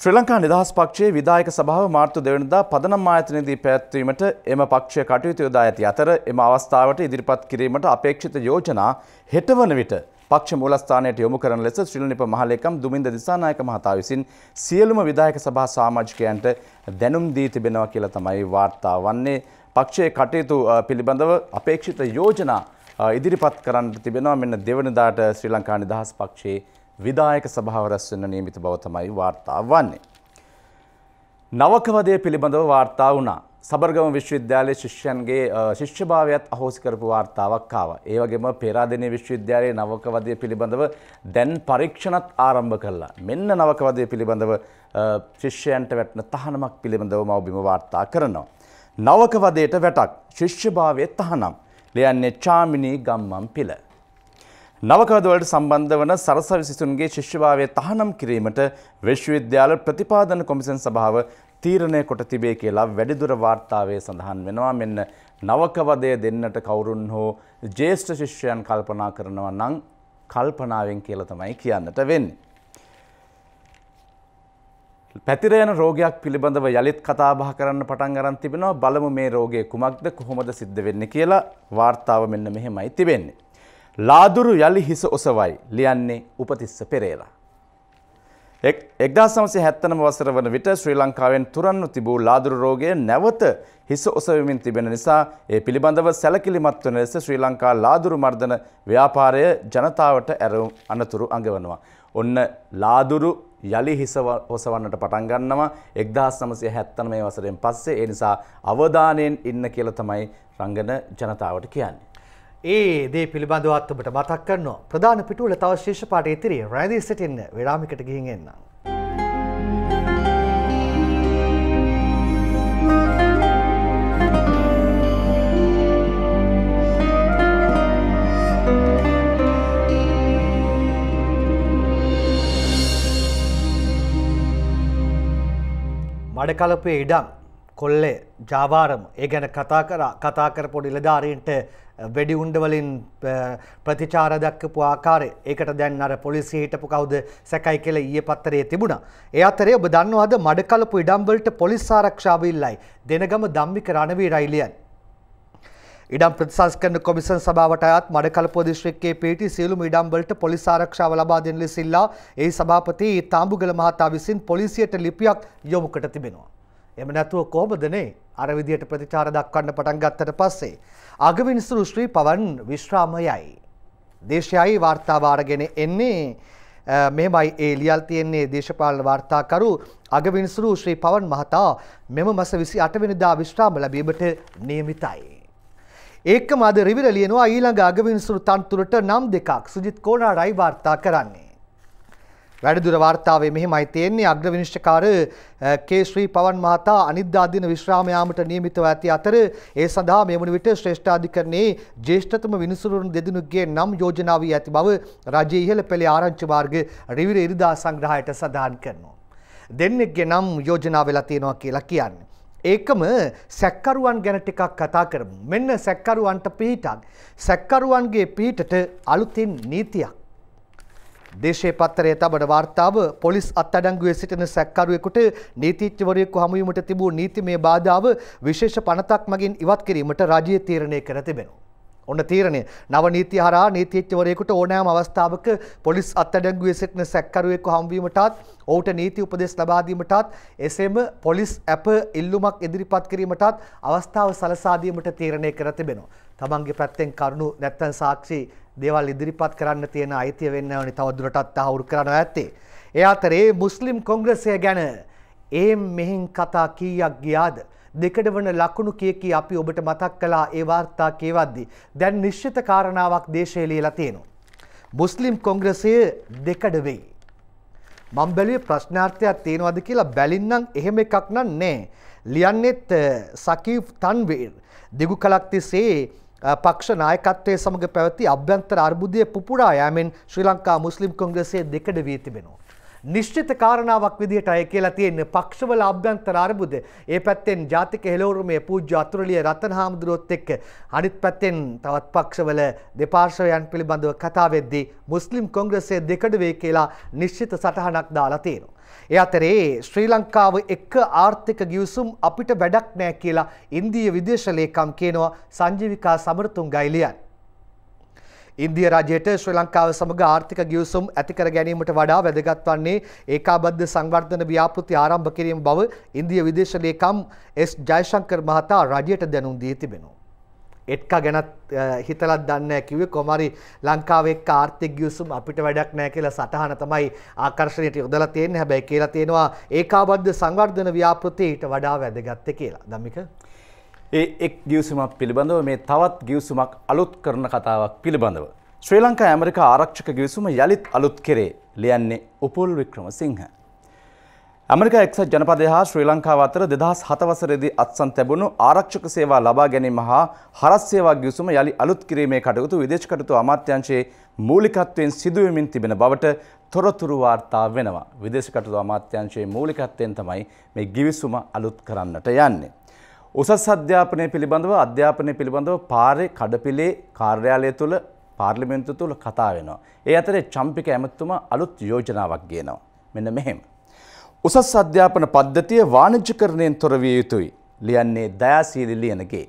ශ්‍රී ලංකා නිදහස් පක්ෂයේ විදායක සභාව මාර්තු දෙවනිදා පදනම් ආයතනයේදී පැවැත්වීමට එම පක්ෂය කටයුතු යොදා ඇති අතර එම අවස්ථාවට ඉදිරිපත් කිරීමට අපේක්ෂිත යෝජනා හෙටවන විට පක්ෂ මූලස්ථානයට යොමු කරන ලෙස ශ්‍රී ලංක මහලේකම් දුමින්ද දිසානායක මහතා විසින් සියලුම විදායක සභා සමාජිකයන්ට දැනුම් දී තිබෙනවා කියලා තමයි වාර්තා වන්නේ. පක්ෂයේ කටයුතු පිළිබඳව අපේක්ෂිත යෝජනා ඉදිරිපත් කරන්න තිබෙනවා. මෙන්න දෙවනිදාට ශ්‍රී ලංකා නිදහස් පක්ෂයේ විදායක සභාව රැස් වෙන්න නියමිත බව තමයි වාර්තා වන්නේ. නවකවදය පිළිබඳව වාර්තා වුණා. සබර්ගම විශ්වවිද්‍යාලයේ ශිෂ්‍යයන්ගේ ශිෂ්‍යභාවයත් අහෝසි කරපු වාර්තාවක් ආවා. ඒ වගේම පේරාදෙණිය විශ්වවිද්‍යාලයේ නවකවදය පිළිබඳව දැන් පරීක්ෂණත් ආරම්භ කළා. මෙන්න නවකවදය පිළිබඳව ශිෂ්‍යයන්ට වැටෙන තහනමක් පිළිබඳව මවබිම වාර්තා කරනවා. නවකවදයට වැටක් ශිෂ්‍යභාවය තහනම්. ලියන්නේ චාමිනී ගම්මන් පිළ. නවකවදවලට සම්බන්ධ වන සරසවි සිසුන්ගේ ශිෂ්‍යභාවය තහනම් කිරීමට විශ්වවිද්‍යාල ප්‍රතිපාදන කොමිසන් සභාව තීරණය කොට තිබේ කියලා වැඩිදුර වාර්තාවේ සඳහන් වෙනවා මෙන්න නවකවදය දෙන්නට කවුරුන් හෝ ජේෂ්ඨ ශිෂ්‍යයන් කල්පනා කරනවා නම් කල්පනාවෙන් කියලා තමයි කියන්නට වෙන්නේ. පැතිරයන රෝගයක් පිළිබඳව යළිත් කතාබහ කරන්න පටන් අරන් තිබෙනවා බලමු මේ රෝගය කුමක්ද කොහොමද සිද්ධ වෙන්නේ කියලා වාර්තාව මෙන්න මෙහෙමයි තිබෙන්නේ. ලාදුරු යළි හිස ඔසවයි ලියන්නේ උපතිස්ස පෙරේලා. එක්දා සමසය හැත්තනම වසර වන විට ශ්‍රී ලංකාවෙන් තුරන්ව තිබූ ලාදුරු රෝගය නැවත හිස ඔසවමින් තිබෙන නිසා ඒ පිළිබඳව සැලකිලිමත් වන ලෙස ශ්‍රී ලංකා ලාදුරු මර්ධන ව්‍යාපාරය ජනතාවට ඇරවුම් අනතුරු අඟවනවා. ඔන්න ලාදුරු යළි හිස ඔසවන්නට පටන් ගන්නවා එක්දහස් නමසය හැත්තන මේ වසරෙන් පස්සේ ඒ නිසා අවධානයෙන් ඉන්න කියල තමයි රංගන ජනතාවට කියන්නේ. ඒ දේ පිළිබඳවත් ඔබට මතක් කරනවා ප්‍රධාන පිටුවල තව ශේෂ පාට ඉතිරි රැදී සිටින්න විරාමිකට ගිහින් එන්නම්. මඩකලපේ ඉඩම් කොල්ලේ ජාවාරම ඒ ගැන කතා කර කතා කරපු නිලධාරීන්ට වෙඩි උන්ඩවලින් ප්‍රතිචාර දක්කපු ආකාරය ඒකට දැන් අර පොලිසිය හිටපු කවුද සැකයි කියලා ඊයේ පත්තරේ තිබුණා. ඒ අතරේ ඔබ දන්නවද මඩකලපු ඉඩම් වලට පොලිස් ආරක්ෂාව ඉල්ලයි. දෙනගම ධම්මික රණවීර අයිලියන්. ඉඩම් ප්‍රතිසංස්කරණ කොමිසන් සභාවට අයත් මඩකලපුව දිස්ත්‍රික්කයේ පිහිටි සියලුම ඉඩම් වලට පොලිස් ආරක්ෂාව ලබා දෙන ලෙස ඉල්ලා ඒ සභාපති තාඹුගල මහතා විසින් පොලිසියට ලිපියක් යොමු කොට තිබෙනවා. එම නැතුව කොහොමදනේ අර විදියට ප්‍රතිචාර දක්වන්න පටන් ගත්තට පස්සේ අගවිනිසුරු ශ්‍රී පවන් විශ්‍රාමයයි. දේශයයි වාර්තාවාරගෙන එන්නේ මෙමයි ඒ ලියල් තියෙන්නේ දේශපාලන වාර්තාකරු අගවිනිසුරු ශ්‍රී පවන් මහතා මෙම මස විසි අටවෙනිදා විශ්‍රාම ලැබීමට නියමිතයි. ඒකම අද රිවිර ලියනවා ඊළඟ අගවිනිසුරු තන්තුරට නම් දෙකක් සුජිත් කෝනාරයි වාර්තා කරන්නේ. වැඩදුර වාර්තාවේ මෙහෙමයි තියෙන්නේ අග්‍ර විනිශ්චකාර කේ ශ්‍රී පවන් මහතා අනිද්දා දින විශ්‍රාම යාමට නියමිතව ඇති අතර ඒ සඳහා මේ වන විට ශ්‍රේෂ්ඨාධිකරණයේ ජ්‍යෙෂ්ඨතම විනිසුරුන් දෙදෙනෙකුගේ නම් යෝජනා වී ඇති බව රජයේ ඉහළ පෙළේ ආරංචි මාර්ග රිවිර ඉරිදා සංග්‍රහයට සඳහන් කරනවා. දෙන්නෙක්ගේ නම් යෝජනා වෙලා තියෙනවා කියලා කියන්නේ. ඒකම සැක්කරුවන් ගැන ටිකක් කතා කරමු. මෙන්න සැක්කරුවන්ට පිහිටක්. සැක්කරුවන්ගේ පිහිටට අලුතින් නීතියක්. දේශේ පත්තරය තබන වාර්තාව පොලිස් අත්අඩංගුවේ සිටින සැකකරුවෙකුට නීතිඥවරයෙකු හමුවීමට තිබූ නීතිමය බාධාව විශේෂ පනතක් මගින් ඉවත් කිරීමට රජය තීරණය කර තිබෙනවා. ඔන්න තීරණය නව නීති හරහා නීතිඥවරයෙකුට ඕනෑම අවස්ථාවක පොලිස් අත්අඩංගුවේ සිටින සැකකරුවෙකු හමුවීමටත් ඔහුට නීති උපදෙස් ලබා දීමටත් එසේම පොලිස් ඇප ඉල්ලුමක් ඉදිරිපත් කිරීමටත් අවස්ථාව සලසා දීමට තීරණය කර තිබෙනවා. තමන්ගේ පැත්තෙන් කරුණු නැත්තම් සාක්ෂි දේවල් ඉදිරිපත් කරන්න තියෙන අයිතිය වෙන්න ඕනි තවදුරටත් තහවුරු කරනවා ඇත්තේ. ඒ අතරේ මුස්ලිම් කොංග්‍රසය ගැන ඒ මෙහින් කතා කීයක් ගියාද? දෙකඩ වන ලකුණු කියකී අපි ඔබට මතක් කළා ඒ වාර්තා කියවද්දි. දැන් නිශ්චිත කාරණාවක් දේශයේ ලියලා තියෙනවා. මුස්ලිම් කොංග්‍රසය දෙකඩ වෙයි. මම බැලුවේ ප්‍රශ්නාර්ථයක් තියෙනවද කියලා බැලින්නම් එහෙම එකක් නෑ. ලියන්නෙත් සකීෆ් තන්වීර් දිගු කලක් තිස්සේ පක්ෂ නායකත්වය සමඟ පැවති අභ්‍යන්තර අර්බුදය පුපුරා යෑමෙන් ශ්‍රී ලංකා මුස්ලිම් කොංග්‍රසය දෙකඩ වී තිබෙනවා. නිශ්චිත කාරණාවක් විදිහට අය කියලා තියෙන්නේ පක්ෂවල අභ්‍යන්තර අර්බුද. ඒ පැත්තෙන් ජාතික හෙළවරුමේ පූජ්‍ය අතුරුලිය රතන හාමුදුරුවොත් එක්ක අනිත් පැත්තෙන් තවත් පක්ෂවල දෙපාර්ශ්වයන් පිළිබඳව කතා වෙද්දී මුස්ලිම් කොංග්‍රසය දෙකඩ වේ කියලා නිශ්චිත සටහනක් දාලා තියෙනවා. ඒ අතරේ ශ්‍රී ලංකාව එක්ක ආර්ථික ගිවිසුම් අපිට වැඩක් නෑ කියලා ඉන්දිය විදේශ ලේකම් කියනවා සංජීවිකා සමරතුන් ගයිලියන්. ඉන්දිය රජයට ශ්‍රී ලංකාව සමඟ ආර්ථික ගියවසුම් ඇතිකර ගැනීමට වඩා වැදගත් වන්නේ ඒකාබද්ධ සංවර්ධන ව්‍යාපෘති ආරම්භ කිරීම බව ඉන්දිය විදේශ ලේකම් එස් ජයශංකර් මහතා රජයට දැනුම් දී තිබෙනවා. එට්කා ගැනත් හිතලත් දන්න කිවේ කොමරි ලංකාව එක් ආර්ථික ගියසුම් අපිට වැඩක් නෑ කියලා සටහන තමයි ආකර්ශණයට යොදලා තියෙන්නේ හැබැයි කියලා තියෙනවා ඒකාබද්ධ සංවර්ධන ව්‍යාපෘතියට වඩා වැදගත්ත කියලා දම්මික ඒ එක් ගියවසුමක් පිළිබඳව මේ තවත් ගියවසුමක් අලුත් කරන කතාවක් පිළිබඳව. ශ්‍රී ලංකා ඇමරිකා ආරක්ෂක ගිවිසුම යළිත් අලුත් කෙරේ ලියන්නේ උපුල් වික්‍රම සිංහ. ඇමරිකා එක්සත් ජනපදය හා ශ්‍රී ලංකාව අතර දෙදහස් හතවසරේදී අත්සන් තැබුණු ආරක්ෂක සේවා ලබා ගැනීම හා හරස් සේවා ගිවිසුම යළි අලුත් කිරීමේ කටයුතු විදේශ කටයුතු අමාත්‍යංශයේ මූලිකත්වයෙන් සිදුවමින් තිබෙන බවට තොරතුරු වාර්තා වෙනවා. විදේශ කටයුතු අමාත්‍යංශයේ මූලිකත්වයෙන් තමයි මේ ගිවිසුම අලුත් කරන්නට යන්නේ. උසස් අධ්‍යාපනය පිළිබඳව අධ්‍යාපනය පිළිබඳව පාරේ කඩපිලේ කාර්යාලය තුළ පාර්ලිමෙන්තු තුළ කතා වෙනවා. ඒ අතරේ චම්පික ඇමත්තුමා අලුත් යෝජනාවක් ගේනවා. මෙන්න මෙහෙම. උසස් අධ්‍යාපන පද්ධතිය වාණිජ්‍යකරණයෙන් තොර විය යුතුයි ලියන්නේ දයාසීලි ලියනගේ.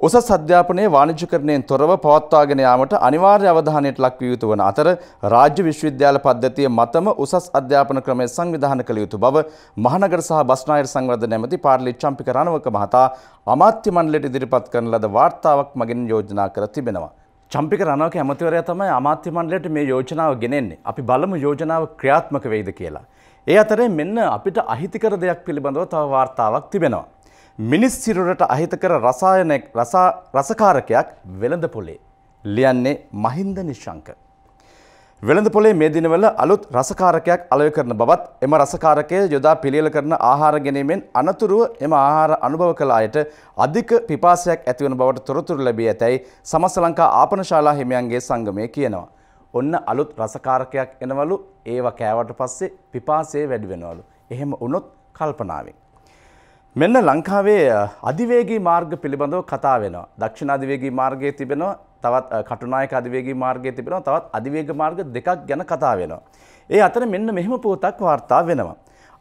උසස් අධ්‍යාපනයේ වාණිජ්‍යකරණයෙන් තොරව පවත්වාගෙන යාමට අනිවාර්ය අවධානයට ලක් විය යුතු වන අතර රාජ්‍ය විශ්වවිද්‍යාල පද්ධතිය මතම උසස් අධ්‍යාපන ක්‍රමය සංවිධානය කළ යුතු බව මහනගර සහ බස්නාහිර සංවර්ධන නැමැති පාර්ලි චම්පික රණවක මහතා අමාත්‍ය මණ්ඩලයට ඉදිරිපත් කරන ලද වාර්තාවක් මගින් යෝජනා කර තිබෙනවා. චම්පික රණවක ඇමතිවරයා තමයි අමාත්‍ය මණ්ඩලයට මේ යෝජනාව ගෙනෙන්නේ. අපි බලමු යෝජනාව ක්‍රියාත්මක වෙයිද කියලා. ඒ අතරේ මෙන්න අපිට අහිතිකර දෙයක් පිළිබඳව තව වාර්තාවක් තිබෙනවා. මිනිස් සිරුරට අහිතකර රසායන රසකාරකයක් වෙළඳ පොලේ. ලියන්නේ මහින්ද නිශ්ශංක. වෙළඳ පොලේ මේ දිනවල අලුත් රසකාරකයක් අලය කරන බවත් එම රසකාරකය යොදා පිළියල කරන ආහාර ගැනීමෙන් අනතුරුව එම ආහාර අනුභව කළ අයට අධික පිපාසයක් ඇතිවන බවට තොරතුරු ලැබී ඇතැයි සමස්ස ලංකා ආපනශාලා හිමියන්ගේ සංගමය කියනවා. ඔන්න අලුත් රසකාරකයක් එනවලු ඒව කෑවට පස්සේ පිපාසේ වැඩි වෙනවලු. එහෙම වුණොත් කල්පනාවෙන්. මෙන්න ලංකාවේ අධිවේගී මාර්ග පිළිබඳව කතා වෙනවා. දක්ෂිණ අධිවේගී මාර්ගයේ තිබෙනවා තවත් කටුනායක අධිවේගී මාර්ගයේ තිබෙනවා තවත් අධිවේග මාර්ග දෙකක් ගැන කතා වෙනවා. ඒ අතර මෙන්න මෙහෙම පුවතක් වාර්තා වෙනවා.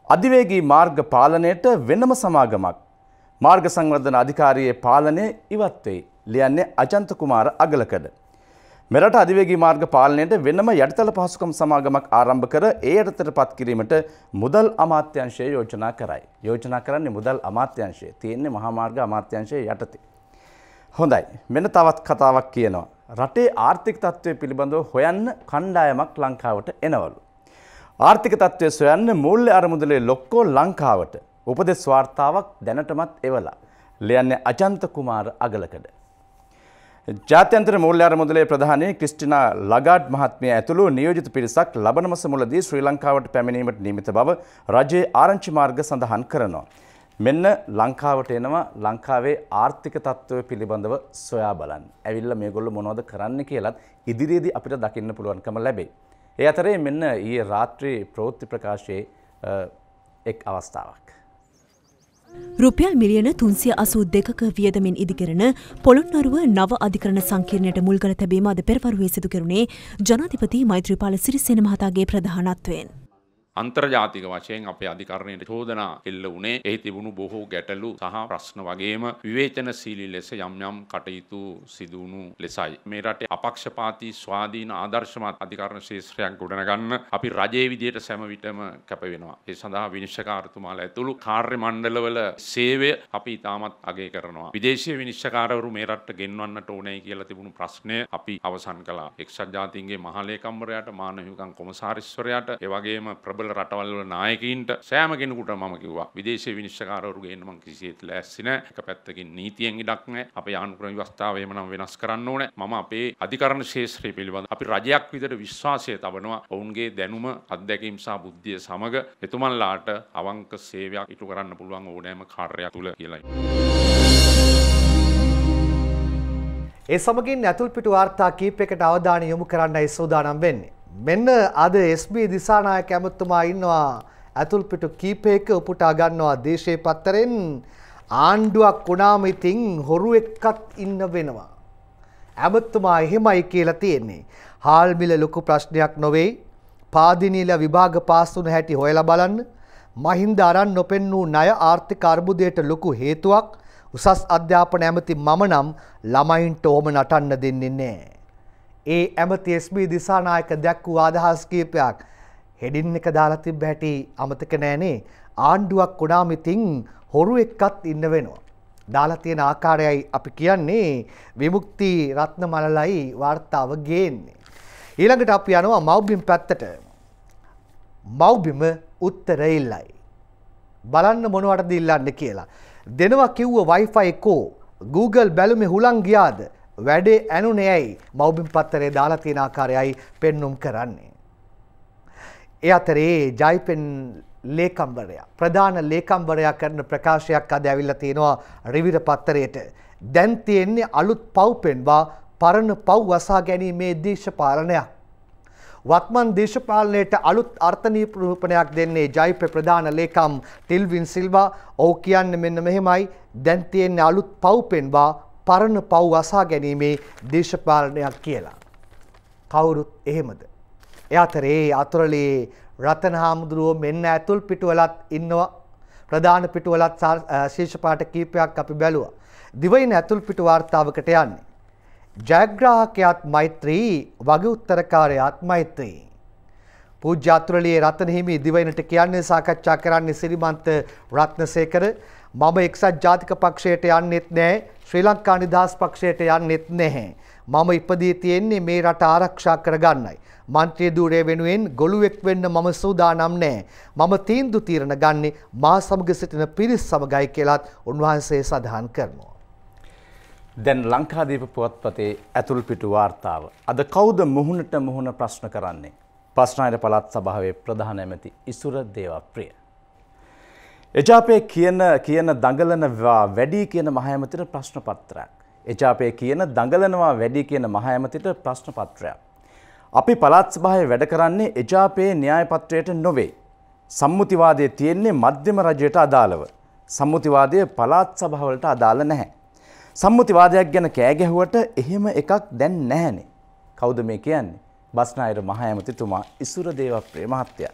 අධිවේගී මාර්ග පාලනයට වෙනම සමාගමක් මාර්ග සංවර්ධන අධිකාරියේ පාලනය ඉවත් වෙයි. ලියන්නේ අජන්ත කුමාර අගලකඩ. මෙරට අධිවේගී මාර්ග පාලනයට වෙනම යටිතල පහසුකම් සමාගමක් ආරම්භ කර ඒ යටතට පත් කිරීමට මුදල් අමාත්‍යංශය යෝජනා කරයි. යෝජනා කරන්නේ මුදල් අමාත්‍යංශය තියෙන්නේ මහාමාර්ග අමාත්‍යංශය යටතේ. හොඳයි මෙන්න තවත් කතාවක් කියනවා. රටේ ආර්ථික තත්ත්වය පිළිබඳව හොයන්න කණ්ඩායමක් ලංකාවට එනවලු. ආර්ථික තත්ත්වය සොයන්න මුල්්‍ය අරමුදලේ ලොක්කෝ ලංකාවට උපදෙස් වාර්තාවක් දැනටමත් එවලා. ලියන්නේ අජන්ත කුමාර අගලකඩ. ජාත්‍යන්තර මූල්‍යාර මුදලේ ප්‍රධානය ක්‍රිස්ටිනා ලගාඩ් මහත්මය ඇතුළු නියෝජිත පිරිසක් ලබනමස මුලදී ශ්‍රී ලංකාවට පැමිණීමට නිමිත බව රජයේ ආරංචි මාර්ග සඳහන් කරනවා. මෙන්න ලංකාවට එනවා ලංකාවේ ආර්ථික තත්ත්වය පිළිබඳව සොයා බලන්න. ඇවිල්ල මේගොල්ල මොනවද කරන්න කියලත් ඉදිරියේදී අපිට දකින්න පුළුවන්කම ලැබේ. ඒ අතරේ මෙන්න ඊ රාත්‍රී ප්‍රවෘත්ති ප්‍රකාශයේ එක් අවස්ථාවක්. රුපියල් මිලියන තුන්සිය අසූ දෙකක වියදමින් ඉදිකරන පොළොන්නරුව නව අධිකරණ සංකීර්ණයට මුල්ගල තැබීම අද පෙරවරුවේ සිදු කෙරුණේ ජනාධිපති මෛත්‍රීපාල සිරිසේන මහතාගේ ප්‍රධානත්වයෙන්. අන්තර්ජාතික වශයෙන් අපේ අධිකරණයට චෝදනා එල්ල වුණේ එහි තිබුණු බොහෝ ගැටලු සහ ප්‍රශ්න වගේම විවේචනශීලී ලෙස යම් යම් කටයුතු සිදුවුණු ලෙසයි. මේ රටේ අපක්ෂපාතී ස්වාධීන ආදර්ශමත් අධිකරණ ශේෂ්ත්‍රයක් ගොඩනගන්න අපි රජයේ විදියට සෑම විටම කැප වෙනවා. ඒ සඳහා විනිශ්චකාරතුමාලා ඇතුළු කාර්ය මණ්ඩලවල සේවය අපි ඉතාමත් අගය කරනවා. විදේශීය විනිශ්චකාරවරු මේ රටට ගෙන්වන්නට ඕනේ කියලා තිබුණු ප්‍රශ්නය අපි අවසන් කළා. එක්සත් ජාතීන්ගේ මහලේකම්වරයාට මානව හිමිකම් කොමසාරිස්වරයාට ඒ වගේම ප්‍රබල ප්‍රබල රටවල්වල නායකයින්ට සෑම කෙනෙකුට මම කිව්වා විදේශීය විනිශ්චයකාරවරු ගේන්න මම කිසිසේත් ලෑස්ති නැහැ. එක පැත්තකින් නීතියෙන් ඉඩක් නැහැ. අපේ ආණ්ඩුක්‍රම ව්‍යවස්ථාව එහෙම නම් වෙනස් කරන්න ඕනේ. මම අපේ අධිකරණ ශාස්ත්‍රය පිළිබඳ අපි රජයක් විදිහට විශ්වාසය තබනවා. ඔවුන්ගේ දැනුම අත්දැකීම් සහ බුද්ධිය සමග එතුමන්ලාට අවංක සේවයක් ඉටු කරන්න පුළුවන් ඕනෑම කාර්යයක් තුල කියලායි. ඒ සමගින් ඇතුල් පිටු වාර්තා කීපයකට අවධානය යොමු කරන්නයි සූදානම් වෙන්නේ. මෙන්න අද SB දිසානායක ඇමතුමා ඉන්නවා ඇතුල් පිටු කීපයක උපුටා ගන්නවා දේශේ පත්තරෙන් ආණ්ඩුවක් වුණාම ඉතින් හොරු එක්කත් ඉන්න වෙනවා. ඇමතුමා එහෙමයි කියලා තියෙන්නේ. හාල් මිල ලොකු ප්‍රශ්නයක් නොවේ. පාදිනීල විභාග පාස් වුණ හැටි හොයලා බලන්න. මහින්ද අරන් නොපෙන්නූ ණය ආර්ථික අර්බුදයට ලොකු හේතුවක්. උසස් අධ්‍යාපන ඇමති මම නම් ළමයින්ට ඕම නටන්න දෙන්නේ නැහැ. ඒ ඇමති SB දිසානායක දැක් වූ අදහස් කීපයක් හෙඩින් එක දාලා තිබ්බ හැටි අමතක නෑනේ ආණ්ඩුවක් වුණාම ඉතින් හොරු එක්කත් ඉන්න වෙනවා. දාලා තියෙන ආකාරයයි අපි කියන්නේ විමුක්ති රත්න මලලයි වාර්තාව ගේන්නේ. ඊළඟට අපි යනවා මව්බිම් පැත්තට. මව්බිම උත්තර ඉල්ලයි. බලන්න මොනවටද ඉල්ලන්න කියලා. දෙනවා කිව්ව Wi-Fi කෝ Google බැලුමේ හුලං ගියාද වැඩේ ඇනුනේ ඇයි මව්බිම් පත්තරේ දාලා තියෙන ආකාරයයි පෙන්눔 කරන්නේ. ඒ අතරේ ජයිපෙන් ලේකම්වරයා ප්‍රධාන ලේකම්වරයා කරන ප්‍රකාශයක් අද ඇවිල්ලා තියෙනවා රිවිර පත්තරේට. දැන් තියෙන්නේ අලුත් පව් පෙන්වා පරණ පව් වසා ගැනීමේ දේශපාලනයක්. වත්මන් දේශපාලනයට අලුත් අර්ථනීපරූපණයක් දෙන්නේ ජයිප ප්‍රධාන ලේකම් ටිල්වින් සිල්වා ඔහු කියන්න මෙන්න මෙහෙමයි දැන් තියෙන්නේ අලුත් පව් පෙන්වා පරණ පව් අසා ගැනීමේ දේශපාලනයක් කියලා. කවුරුත් එහෙමද. එයාතරේ අතුරලේ රතන හාමුදුරුවෝ මෙන්න ඇතුල් පිටුවලත් ඉන්නවා ප්‍රධාන පිටුවලත් ශේෂපාට කීපයක් අපි බැලුවා. දිවයින ඇතුල් පිටු වාර්තාවකට යන්නේ. ජයග්‍රාහකයාත් මෛත්‍රී වගේ උත්තරකාරයාත් මෛත්‍රී. පූජ්‍යාතුරලියේ රතන හිමි දිවයිනට කියන්නේ සාකච්ඡා කරන්නේ සිරිමන්ත රත්නසේකර මම එක්සත් ජාතික පක්ෂයට යන්නෙත් නෑ ශ්‍රී ලංකා නිදහස් පක්ෂයට යන්නෙත් නැහැ. මම ඉපදී තියෙන්නේ මේ රට ආරක්ෂා කරගන්නයි. මන්ත්‍රී ධූරය වෙනුවෙන් ගොළුෙක් වෙන්න මම සූදානම් නෑ. මම තීන්දු තීරණ ගන්නේ මා සමග සිටින පිරිස් සමගයි කියලත් උන්වහන්සේ සඳහන් කරනවා. දැන් ලංකාදීප පුවත්පතේ ඇතුල් පිටු වාර්තාව. අද කෞද මුහුණට මුහුණ ප්‍රශ්න කරන්නේ. ප්‍රශ්නායට පළත් සභාවේ ප්‍රධාන ඇමති ඉසුර දේවප්‍රිය. එජාපේ කියන කියන දඟලනවා වැඩි කියන මහඇමතිට ප්‍රශ්න පත්‍රයක්. එජාපේ කියන දඟලනවා වැඩි කියන මහඇමතිට ප්‍රශ්න පත්‍රයක්. අපි පළාත් සභාවේ වැඩ කරන්නේ එජාපේ න්‍යාය පත්‍රයට නොවේ. සම්මුතිවාදය තියෙන්නේ මධ්‍යම රජයට අදාළව. සම්මුතිවාදය පලාත් සභාවලට අදාළ නැහැ. සම්මුතිවාදයක් ගැන කෑගැහුවට එහෙම එකක් දැන් නැහැනේ. කෞද මේ කියන්නේ. බස්නායර මහඇමතිතුමා ඉසුර දේවප්‍රේ මහත්තයා.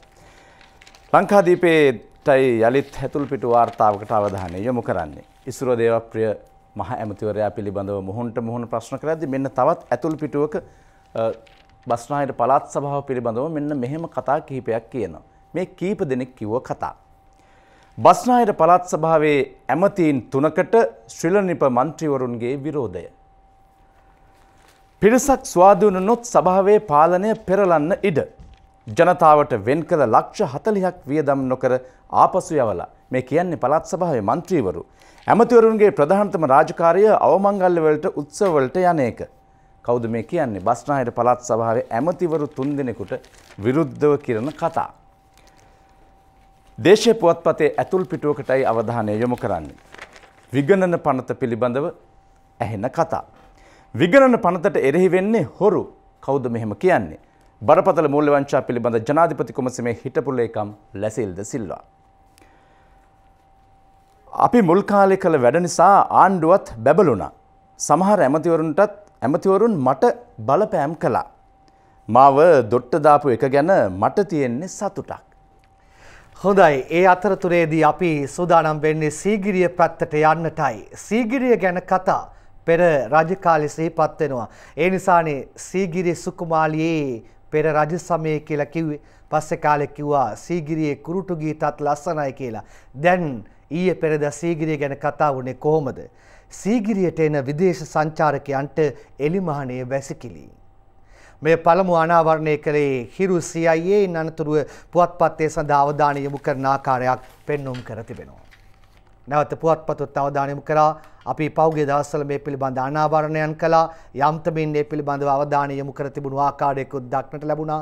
ලංකාදීපේටයි යළිත් හැතුල් පිටු වාර්තාවකට අවධානය යොමු කරන්නේ. ඉසුර දේවප්‍රිය මහ ඇමතිවරයා පිළිබඳව මුහුන්ට මුහුණ ප්‍රශ්න කරද්දි මෙන්න තවත් ඇතුල් පිටුවක බස්නාහිර පළාත් සභාව පිළිබඳව මෙන්න මෙහෙම කතා කිහිපයක් කියනවා. මේ කීප දෙනෙක් කිව්ව කතා. බස්නාහිර පළාත් සභාවේ ඇමතීන් තුනකට ශ්‍රීලනිප මන්ත්‍රීවරුන්ගේ විරෝධය. පිරිසක් ස්වාධනොත් සභාවේ පාලනය පෙරලන්න ඉඩ. ජනතාවට වෙන් කළ ලක්ෂ හතලිහක් වියදම් නොකර ආපසු යවලා මේ කියන්නේ පළත් සභාවේ මන්ත්‍රීවරු. ඇමතිවරුන්ගේ ප්‍රධානතම රාජකාරය අවමංගල්ලවලට උත්සවලට යන එක. කෞද මේ කියන්නේ බස්නාහිර පළත් සභාවේ ඇමතිවරු තුන් දෙනෙකුට විරුද්ධව කිරණ කතා. දේශය පුවත්පතේ ඇතුල් පිටුවකටයි අවධානය යොමු කරන්නේ. විගණන පනත පිළිබඳව ඇහෙන කතා. විගණන පනතට එරෙහි වෙන්නේ හොරු කෞද මෙහෙම කියන්නේ. බරපතල මූල්‍ය වංචා පිළිබඳ ජනාධිපති කොමසමේ හිටපු ලේකම් ලැසිල්ද සිල්වා. අපි මුල් කාලේ කළ වැඩ නිසා ආණ්ඩුවත් බැබලුණා. සමහර ඇමතිවරුන්ටත් ඇමතිවරුන් මට බලපෑම් කළා. මාව දොට්ට දාපු එක ගැන මට තියෙන්නේ සතුටක්. හොඳයි ඒ අතරතුරේදී අපි සූදානම් වෙන්නේ සීගිරිය පැත්තට යන්නටයි. සීගිරිය ගැන කතා පෙර රජකාලෙ සිහිපත් වෙනවා. ඒ නිසානේ සීගිරිය සුකුමාලියේ පෙර රජ සමයේ කියලා කිව්වේ. පස්සේ කාලෙ කිව්වා සීගිරියේ කුරුටු ගීතත් ලස්සනයි කියලා. දැන් ඊයේ පෙරද සීගිරිය ගැන කතා වුණේ කොහොමද? සීගිරියට එන විදේශ සංචාරකයන්ට එලිමහනේ වැසිකිලි. මේ පළමු අනාවරණය කළේ හිරු CIA අනතුරුව පුවත්පත්තේ සඳහා අවධානය යොමු කරන ආකාරයක් පෙන්눔 කර තිබෙනවා. නැවත පුවත්පතත් අවධානය යොමු කරා. අපි පෞගේ දවස්වල මේ පිළිබඳ අනාවරණයන් කළා. යම්තමින් මේ පිළිබඳව අවධානය යොමු කර තිබුණු ආකාරයකුත් දක්නට ලැබුණා.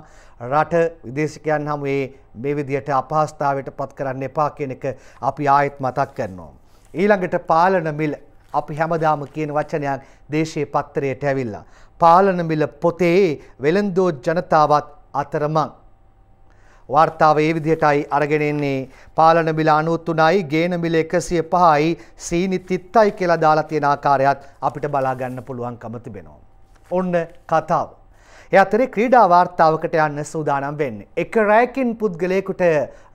රට විදේශිකයන් හමුවේ මේ විදියට අපහසුතාවයට පත් කරන්න එපා කියන එක අපි ආයෙත් මතක් කරනවා. ඊළඟට පාලන මිල අපි හැමදාම කියන වචනයක් දේශීය පත්තරයට ඇවිල්ලා. පාලන මිල පොතේ වෙළඳෝ ජනතාවත් අතරමං. වාර්තාව ඒ විදිහටයි අරගෙන එන්නේ පාලන බිල 93යි ගේන බිල 105යි සීනි තිත්තයි කියලා දාලා තියෙන ආකාරයත් අපිට බලා ගන්න පුළුවන්කම තිබෙනවා. ඔන්න කතාව. ඒ අතරේ ක්‍රීඩා වාර්තාවකට යන්න සූදානම් වෙන්නේ. එක රැයකින් පුද්ගලයෙකුට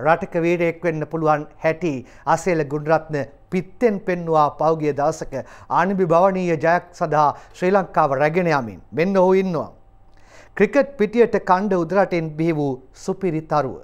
රටක වීරයෙක් වෙන්න පුළුවන් හැටි අසේල ගුණරත්න පිත්තෙන් පෙන්නවා පෞගිය දවසක ආණිබි භවනීය ජයක් සඳහා ශ්‍රී ලංකාව රැගෙන යමින්. මෙන්න ඔහු ඉන්නවා. ක්‍රිකට් පිටියට කණ්ඩ උදරටෙන් බිහි වූ සුපිරි තරුව.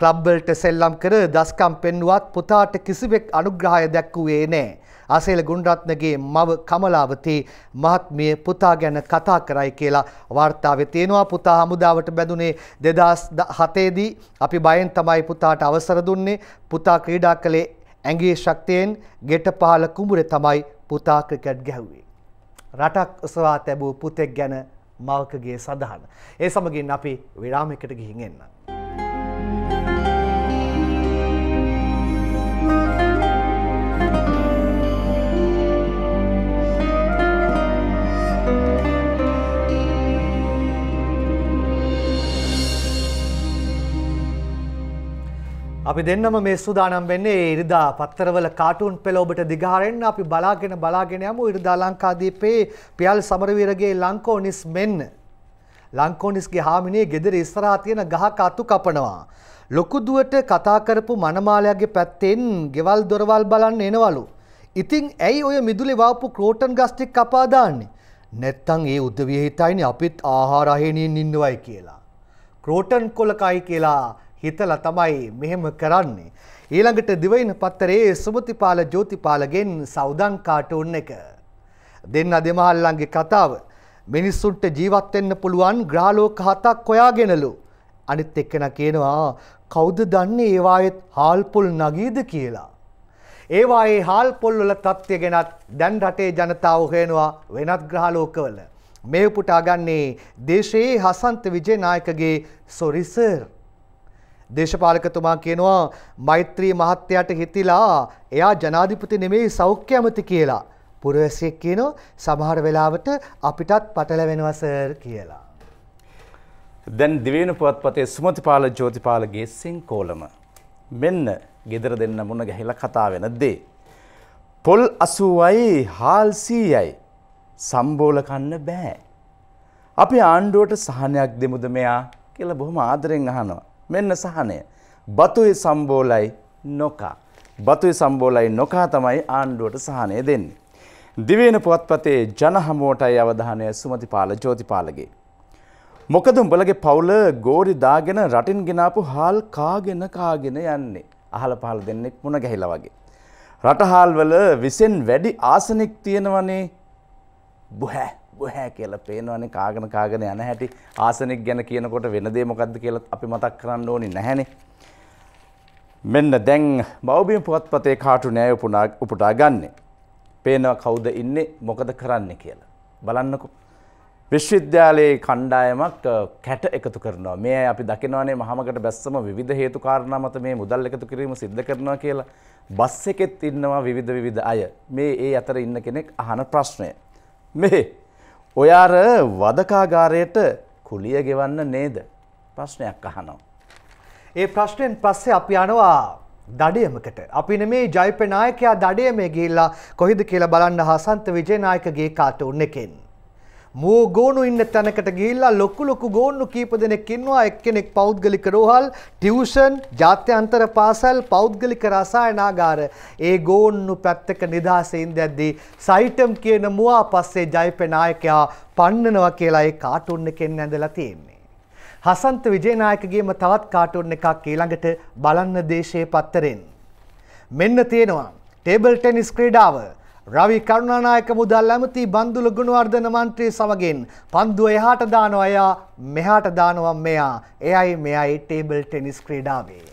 ක්ලබ්වලට සෙල්ලම් කර දස්කම් පෙන්නුවත් පුතාට කිසිවෙක් අනුග්‍රහය දැක්වුවේ නෑ. අසේල ගුණරත්නගේ මව කමලාවතී මහත්මිය පුතා ගැන කතා කරයි කියලා වාර්තාවේ තියෙනවා පුතා හමුදාවට බැඳුනේ දෙදස් හතේදී අපි බයෙන් තමයි පුතාට අවසර දුන්නේ පුතා ක්‍රීඩා කළේ ඇගේ ශක්තියෙන් ගෙට පහල කුඹුරේ තමයි පුතා ක්‍රිකට් ගැහුවේ. රටක් ඔසවා තැබූ පුතෙක් ගැන මවකගේ සඳහන. ඒ සමගින් අපි විරාමයකට ගිහින් එන්න. අපි දෙන්නම මේ සූදානම් වෙන්නේ ඉරිදා පත්තරවල කාටුන් පෙළ ඔබට දිගහරෙන්න අපි බලාගෙන බලාගෙන යමු ඉරිදා ලංකාදීපේ පියල් සමරවීරගේ ලංකෝනිස් මෙන්න. ලංකෝනිස්ගේ හාමිනේ ගෙදර ඉස්සරහා තියෙන ගහක අතු කපනවා. ලොකුදුවට කතා කරපු මනමාලයාගේ පැත්තෙන් ගෙවල් දොරවල් බලන්න එනවලු. ඉතින් ඇයි ඔය මිදුලේ වවපු ක්‍රෝටන් ගස් ටික කපා දාන්නේ? නැත්තම් ඒ උදවිය හිතයිනේ අපිත් ආහාර අහිනින් ඉන්නවයි කියලා. ක්‍රෝටන් කොලකයි කියලා හිතලා තමයි මෙහෙම කරන්නේ. ඊළඟට දිවයින පත්තරේ සුමතිපාල ජෝතිපාලගෙන් සෞදං කාටුන් එක. දෙන්න දෙමහල්ලන්ගේ කතාව. මිනිස්සුන්ට ජීවත් වෙන්න පුළුවන් ග්‍රහලෝක හතක් හොයාගෙනලු. අනිත් එක්කෙන කියනවා කවුද දන්නේ ඒවායෙත් හාල් පොල් නගීද කියලා. ඒවායේ හාල් පොල්වල තත්ත්වය ගැනත් දැන් රටේ ජනතාව හොයනවා වෙනත් ග්‍රහලෝකවල. මේ උපුටා ගන්නේ දේශයේ හසන්ත විජේනායකගේ සොරිසර්. දේශපාලකතුමා කියනවා මෛත්‍රී මහත්තයට හිතිලා එයා ජනාධිපති නෙමෙයි සෞඛ්‍ය ඇමති කියලා. පුරවැසියෙක් කියනවා සමහර වෙලාවට අපිටත් පටලැවෙනවා සර් කියලා. දැන් දිවෙන පුවත්පතේ සුමතිපාල ජෝතිපාලගේ සිංකෝලම. මෙන්න ගෙදර දෙන්න මුණ ගැහිල කතා වෙන දේ. පොල් අසුවයි හාල්සීයයි සම්බෝල කන්න බෑ. අපි ආණ්ඩුවට සහනයක් දෙමුද මෙයා කියල බොහොම ආදරෙන් අහනවා. මෙන්න සහනය. බතුයි සම්බෝලයි නොකා. බතුයි සම්බෝලයි නොකා තමයි ආණ්ඩුවට සහනය දෙන්නේ. දිවෙන පුවත්පතේ ජනහමුවටයි අවධානය සුමතිපාල ජෝතිපාලගේ. මොකද උඹලගේ පවුල ගෝරි දාගෙන රටින් ගෙනාපු හාල් කාගෙන කාගෙන යන්නේ. අහල පහල දෙන්නෙක් මුණ ගැහිල වගේ. රටහාල්වල විසෙන් වැඩි ආසනෙක් තියෙනවනේ බුහැ බුහැ කියල පේනවනේ කාගෙන කාගෙන යන හැටි ආසනෙක් ගැන කියනකොට වෙනදේ මොකක්ද කියලත් අපි මතක් කරන්න ඕනි නැහැනේ. මෙන්න දැන් මවබිම පුවත්පතේ කාටු නෑ උපුටා ගන්නේ. පේනවා කවුද ඉන්නේ මොකද කරන්න කියලා. බලන්නකු. විශ්වවිද්‍යාලයේ කණ්ඩායමක් කැට එකතු කරනවා මේ අපි දකිනවානේ මහමකට බැස්සම විධ හේතු කාරණ මත මේ මුදල් එකතු කිරීම සිද්ධ කරනවා කියලා බස් එකෙත් ඉන්නවා විවිධ විවිධ අය මේ ඒ අතර ඉන්න කෙනෙක් අහන ප්‍රශ්නය. මේ ඔයාර වදකාගාරයට කුලිය ගෙවන්න නේද ප්‍රශ්නයක් අහනවා. ඒ ප්‍රශ්නයෙන් පස්සේ අපි යනවා දඩයමකට අපි නෙමේ ජයිපනායකයා දඩය මේ ගිල්ලා කොහිද කියලා බලන්න හසන්ත විජයනායකගේ කාට උන්න එකෙන්. මූ ගෝනු ඉන්න තැනකට ගිල්ලා ලොක්කු ලොකු ගෝන්නු කීප දෙනෙක් ඉන්නවා එක්කෙනෙක් පෞද්ගලික රෝහල් ටියවෂන් ජාත්‍යන්තර පාසල් පෞද්ගලික රසායනාගාර ඒ ගෝන්නු පැත්තක නිදහසයින් දැද්දී සයිටම් කියන මුවා පස්සේ ජයිපනායකයා පන්නනවා කියලා ඒ කාටුන්න එකෙන් ඇඳලා තියෙන්නේ. හසන්ත විජයනායකගේම තවත් කාටුන් එකක් ඊළඟට බලන්න දේශයේ පත්තරෙන්. මෙන්න තියෙනවා ටේබල් ටෙනිස් ක්‍රීඩාව රවි කරුණානායක මුදල් ඇමති බන්දුල ගුණවර්ධන මන්ත්‍රී සමගින් පන්දුව එහාට දානවා එයා මෙහාට දානවා මෙයා එයයි මෙයයි ටේබල් ටෙනිස් ක්‍රීඩාවේ.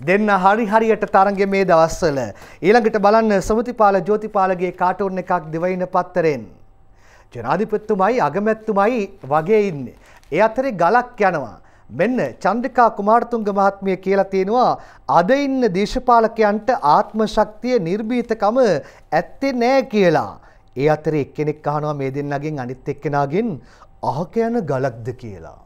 දෙන්න හරි හරියට තරග මේ දවස්වල ඊළඟට බලන්න සමතිපාල ජෝතිපාලගේ කාටුන් එකක් දෙවයින පත්තරෙන්. ජනාධිපත්තුමයි අගමැත්තුමයි වගේ ඉන්න. ඒ අතරේ ගලක් යනවා. මෙන්න චන්ද්‍රිකා කුමාරතුංග මහත්මිය කියලා තියෙනවා අද ඉන්න දේශපාලකයන්ට ආත්ම ශක්තිය නිර්භීතකම ඇත්තේ නෑ කියලා. ඒ අතරේ එක්කෙනෙක් අහනවා මේ දෙන්නගෙන් අනිත් එක්කෙනාගෙන් අහක යන ගලක්ද කියලා.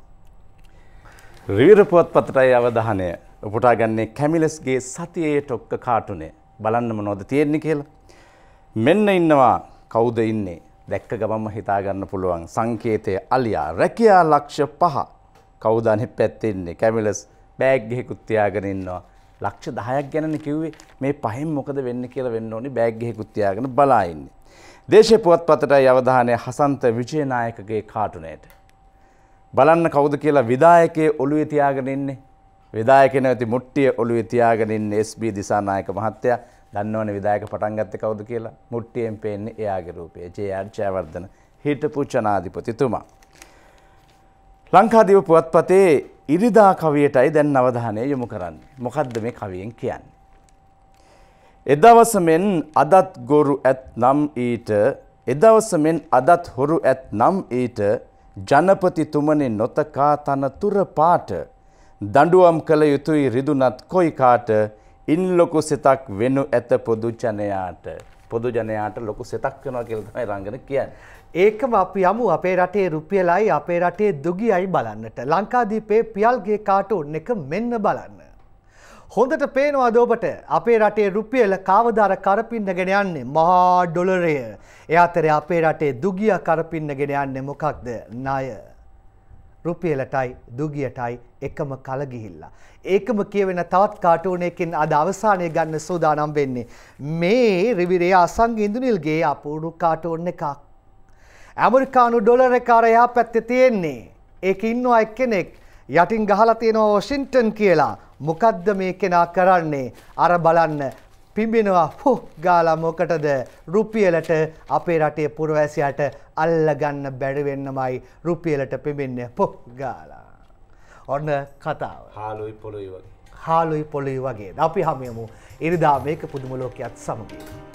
රිවිර පුවත්පතටයි අවධානය උපුටා ගන්නේ කැමිලස්ගේ සතියේ ටොක්ක කාටුනේ බලන්නම නොද තියෙන්නේ කියලා. මෙන්න ඉන්නවා කවුද ඉන්නේ දැක්ක ගමම්ම හිතාගන්න පුළුවන් සංකේතය අලියා රැකයා ලක්ෂ පහ කවුදානෙ පැත්තෙන්නේ කැමිලස් බෑග්ගෙහෙකුත් තියාගෙන ඉන්නවා ලක්ෂ දහයක් ගැන කිව්වේ මේ පහෙන් මොකද වෙන්න කියලා වෙන්න ඕනි බෑග්ගෙහෙකුත් තියාගෙන බලා ඉන්නේ. දේශය පුවත්පතටයි අවධානය හසන්ත විජයනායකගේ කාටුනයට. බලන්න කවුද කියලා විදායකයේ ඔළුවේ තියාගෙන ඉන්නේ. විදායක නැති මුට්ටිය ඔළුවේ තියාගෙන ඉන්නේ SB දිසානායක මහත්තයා. දන්නවනේ විදායක පටන් ගත්තේ කවුද කියලා? මුට්ටියෙන් පේන්නේ එයාගේ රූපය. ජේ.ආර්. ජයවර්ධන හිටපු ජනාධිපතිතුමා. ලංකාදීව පුවත්පතේ ඉරිදා කවියටයි දැන් අවධානය යොමු කරන්නේ. මොකද්ද මේ කවියෙන් කියන්නේ? එදවස මෙන් අදත් ගොරු ඇත් නම් ඊට එදවස මෙන් අදත් හොරු ඇත් නම් ඊට ජනපතිතුමනි නොතකා තනතුර පාට දඬුවම් කළ යුතුයි රිදුනත් කොයි කාට ඉන් ලොකු සිතක් වෙනු ඇත පොදු ජනයාට පොදු ජනයාට ලොකු සිතක් වෙනවා කියලා තමයි රංගන කියන්නේ. ඒකම අපි යමු අපේ රටේ රුපියලයි අපේ රටේ දුගියයි බලන්නට. ලංකාදීපේ පියල්ගේ කාටුන් එක මෙන්න බලන්න. හොඳට පේනවාද ඔබට අපේ රටේ රුපියල කාවදාර කරපින්නගෙන යන්නේ මහා ඩොලරය. ඒ අතරේ අපේ රටේ දුගිය කරපින්නගෙන යන්නේ මොකක්ද? ණය. රුපියලටයි දුගියටයි එකම කලගිහිල්ලා. ඒකම කියවෙන තවත් කාටූනයකින් අද අවසානය ගන්න සූදානම් වෙන්නේ. මේ රිවිරේ අසංග ඉඳුනිල්ගේ අපූරු කාටෝන් එකක්. ඇමරිකානු ඩොලර කාරයා පැත්තෙ තියෙන්නේ. ඒක ඉන්නවා එක්කෙනෙක් යටින් ගහලා තියෙනවා වොෂින්ටන් කියලා. මොකද්ද මේ කෙනා කරන්නේ? අර බලන්න පිඹෙනවා හො ගාලා මොකටද රුපියලට අපේ රටේ පුරවැසියාට අල්ලගන්න බැරි වෙන්නමයි රුපියලට පිඹෙන්නේ පො ගාලා. ඔන්න කතාව. හාලුයි පොළොයි වගේ. හාලුයි පොළොයි වගේ. අපි හමුයමු ඉරිදා මේක පුදුම ලෝකයක් සමගින්.